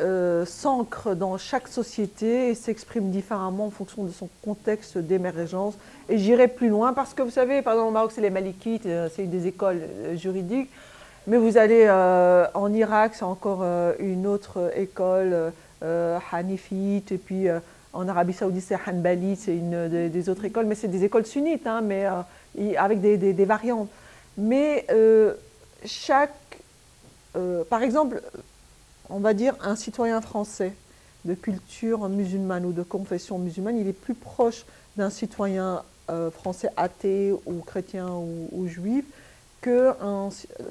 euh, s'ancre dans chaque société et s'exprime différemment en fonction de son contexte d'émergence. Et j'irai plus loin parce que vous savez, par exemple au Maroc, c'est les Malikites, c'est une des écoles juridiques. Mais vous allez en Irak, c'est encore une autre école hanifite. Et puis en Arabie Saoudite, c'est Hanbali, c'est une des, autres écoles. Mais c'est des écoles sunnites, hein, mais avec des, des, variantes. Mais chaque, euh, par exemple, on va dire un citoyen français de culture musulmane ou de confession musulmane, il est plus proche d'un citoyen euh, français athée ou chrétien ou, juif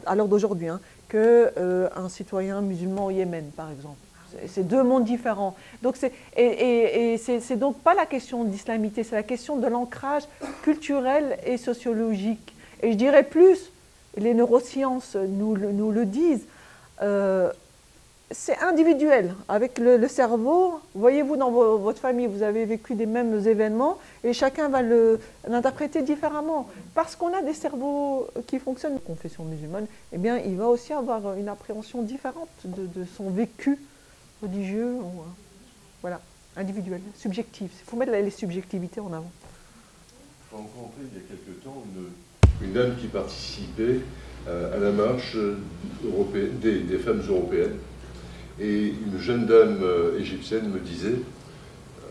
à l'heure d'aujourd'hui, hein, que euh, citoyen musulman au Yémen, par exemple. C'est deux mondes différents. C'est, et, et, c'est donc pas la question d'islamité, c'est la question de l'ancrage culturel et sociologique. Et je dirais plus, les neurosciences nous, nous le disent, euh, c'est individuel. Avec le, cerveau, voyez-vous dans votre famille, vous avez vécu des mêmes événements et chacun va l'interpréter différemment. Parce qu'on a des cerveaux qui fonctionnent, confession musulmane, eh bien, il va aussi avoir une appréhension différente de, son vécu religieux, euh, voilà, individuel, subjectif. Il faut mettre les subjectivités en avant. J'ai rencontré il y a quelque temps une dame qui participait euh, à la marche européenne, des, femmes européennes. Et une jeune dame euh, égyptienne me disait euh,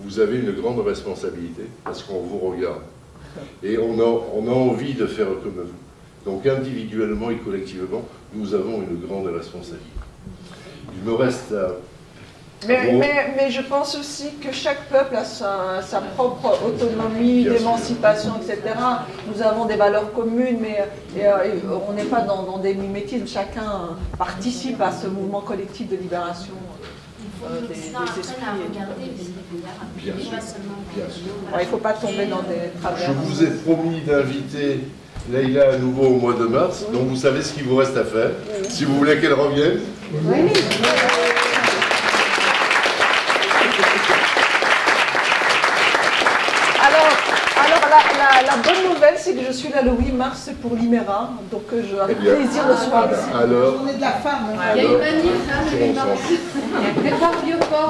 Vous avez une grande responsabilité parce qu'on vous regarde. Et on a, envie de faire comme vous. Donc individuellement et collectivement, nous avons une grande responsabilité. Il me reste à mais, mais, je pense aussi que chaque peuple a sa, propre autonomie, d'émancipation, etc. Nous avons des valeurs communes, mais euh, on n'est pas dans, des mimétismes. Chacun participe à ce mouvement collectif de libération. Euh, des. Bien sûr. il ne faut pas tomber dans des travers. Je vous ai promis d'inviter Leïla à nouveau au mois de mars, donc vous savez ce qu'il vous reste à faire, si vous voulez qu'elle revienne. Oui. Nouvelle, c'est que je suis là le 8 mars pour l'Iméra, donc euh, je, avec eh plaisir le soir. Alors, journée de la femme. Hein. Il y a une manif hein, le 8 mars.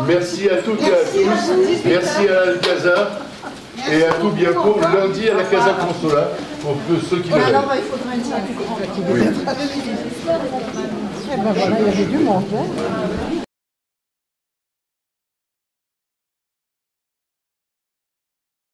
Merci à toutes et à tous. Merci à Alcazar. Et à tout bientôt lundi à la Casa Consola pour ceux qui veulent. Alors il faudrait une salle plus grande. Oui. Eh ben voilà, il y avait du monde. Hein.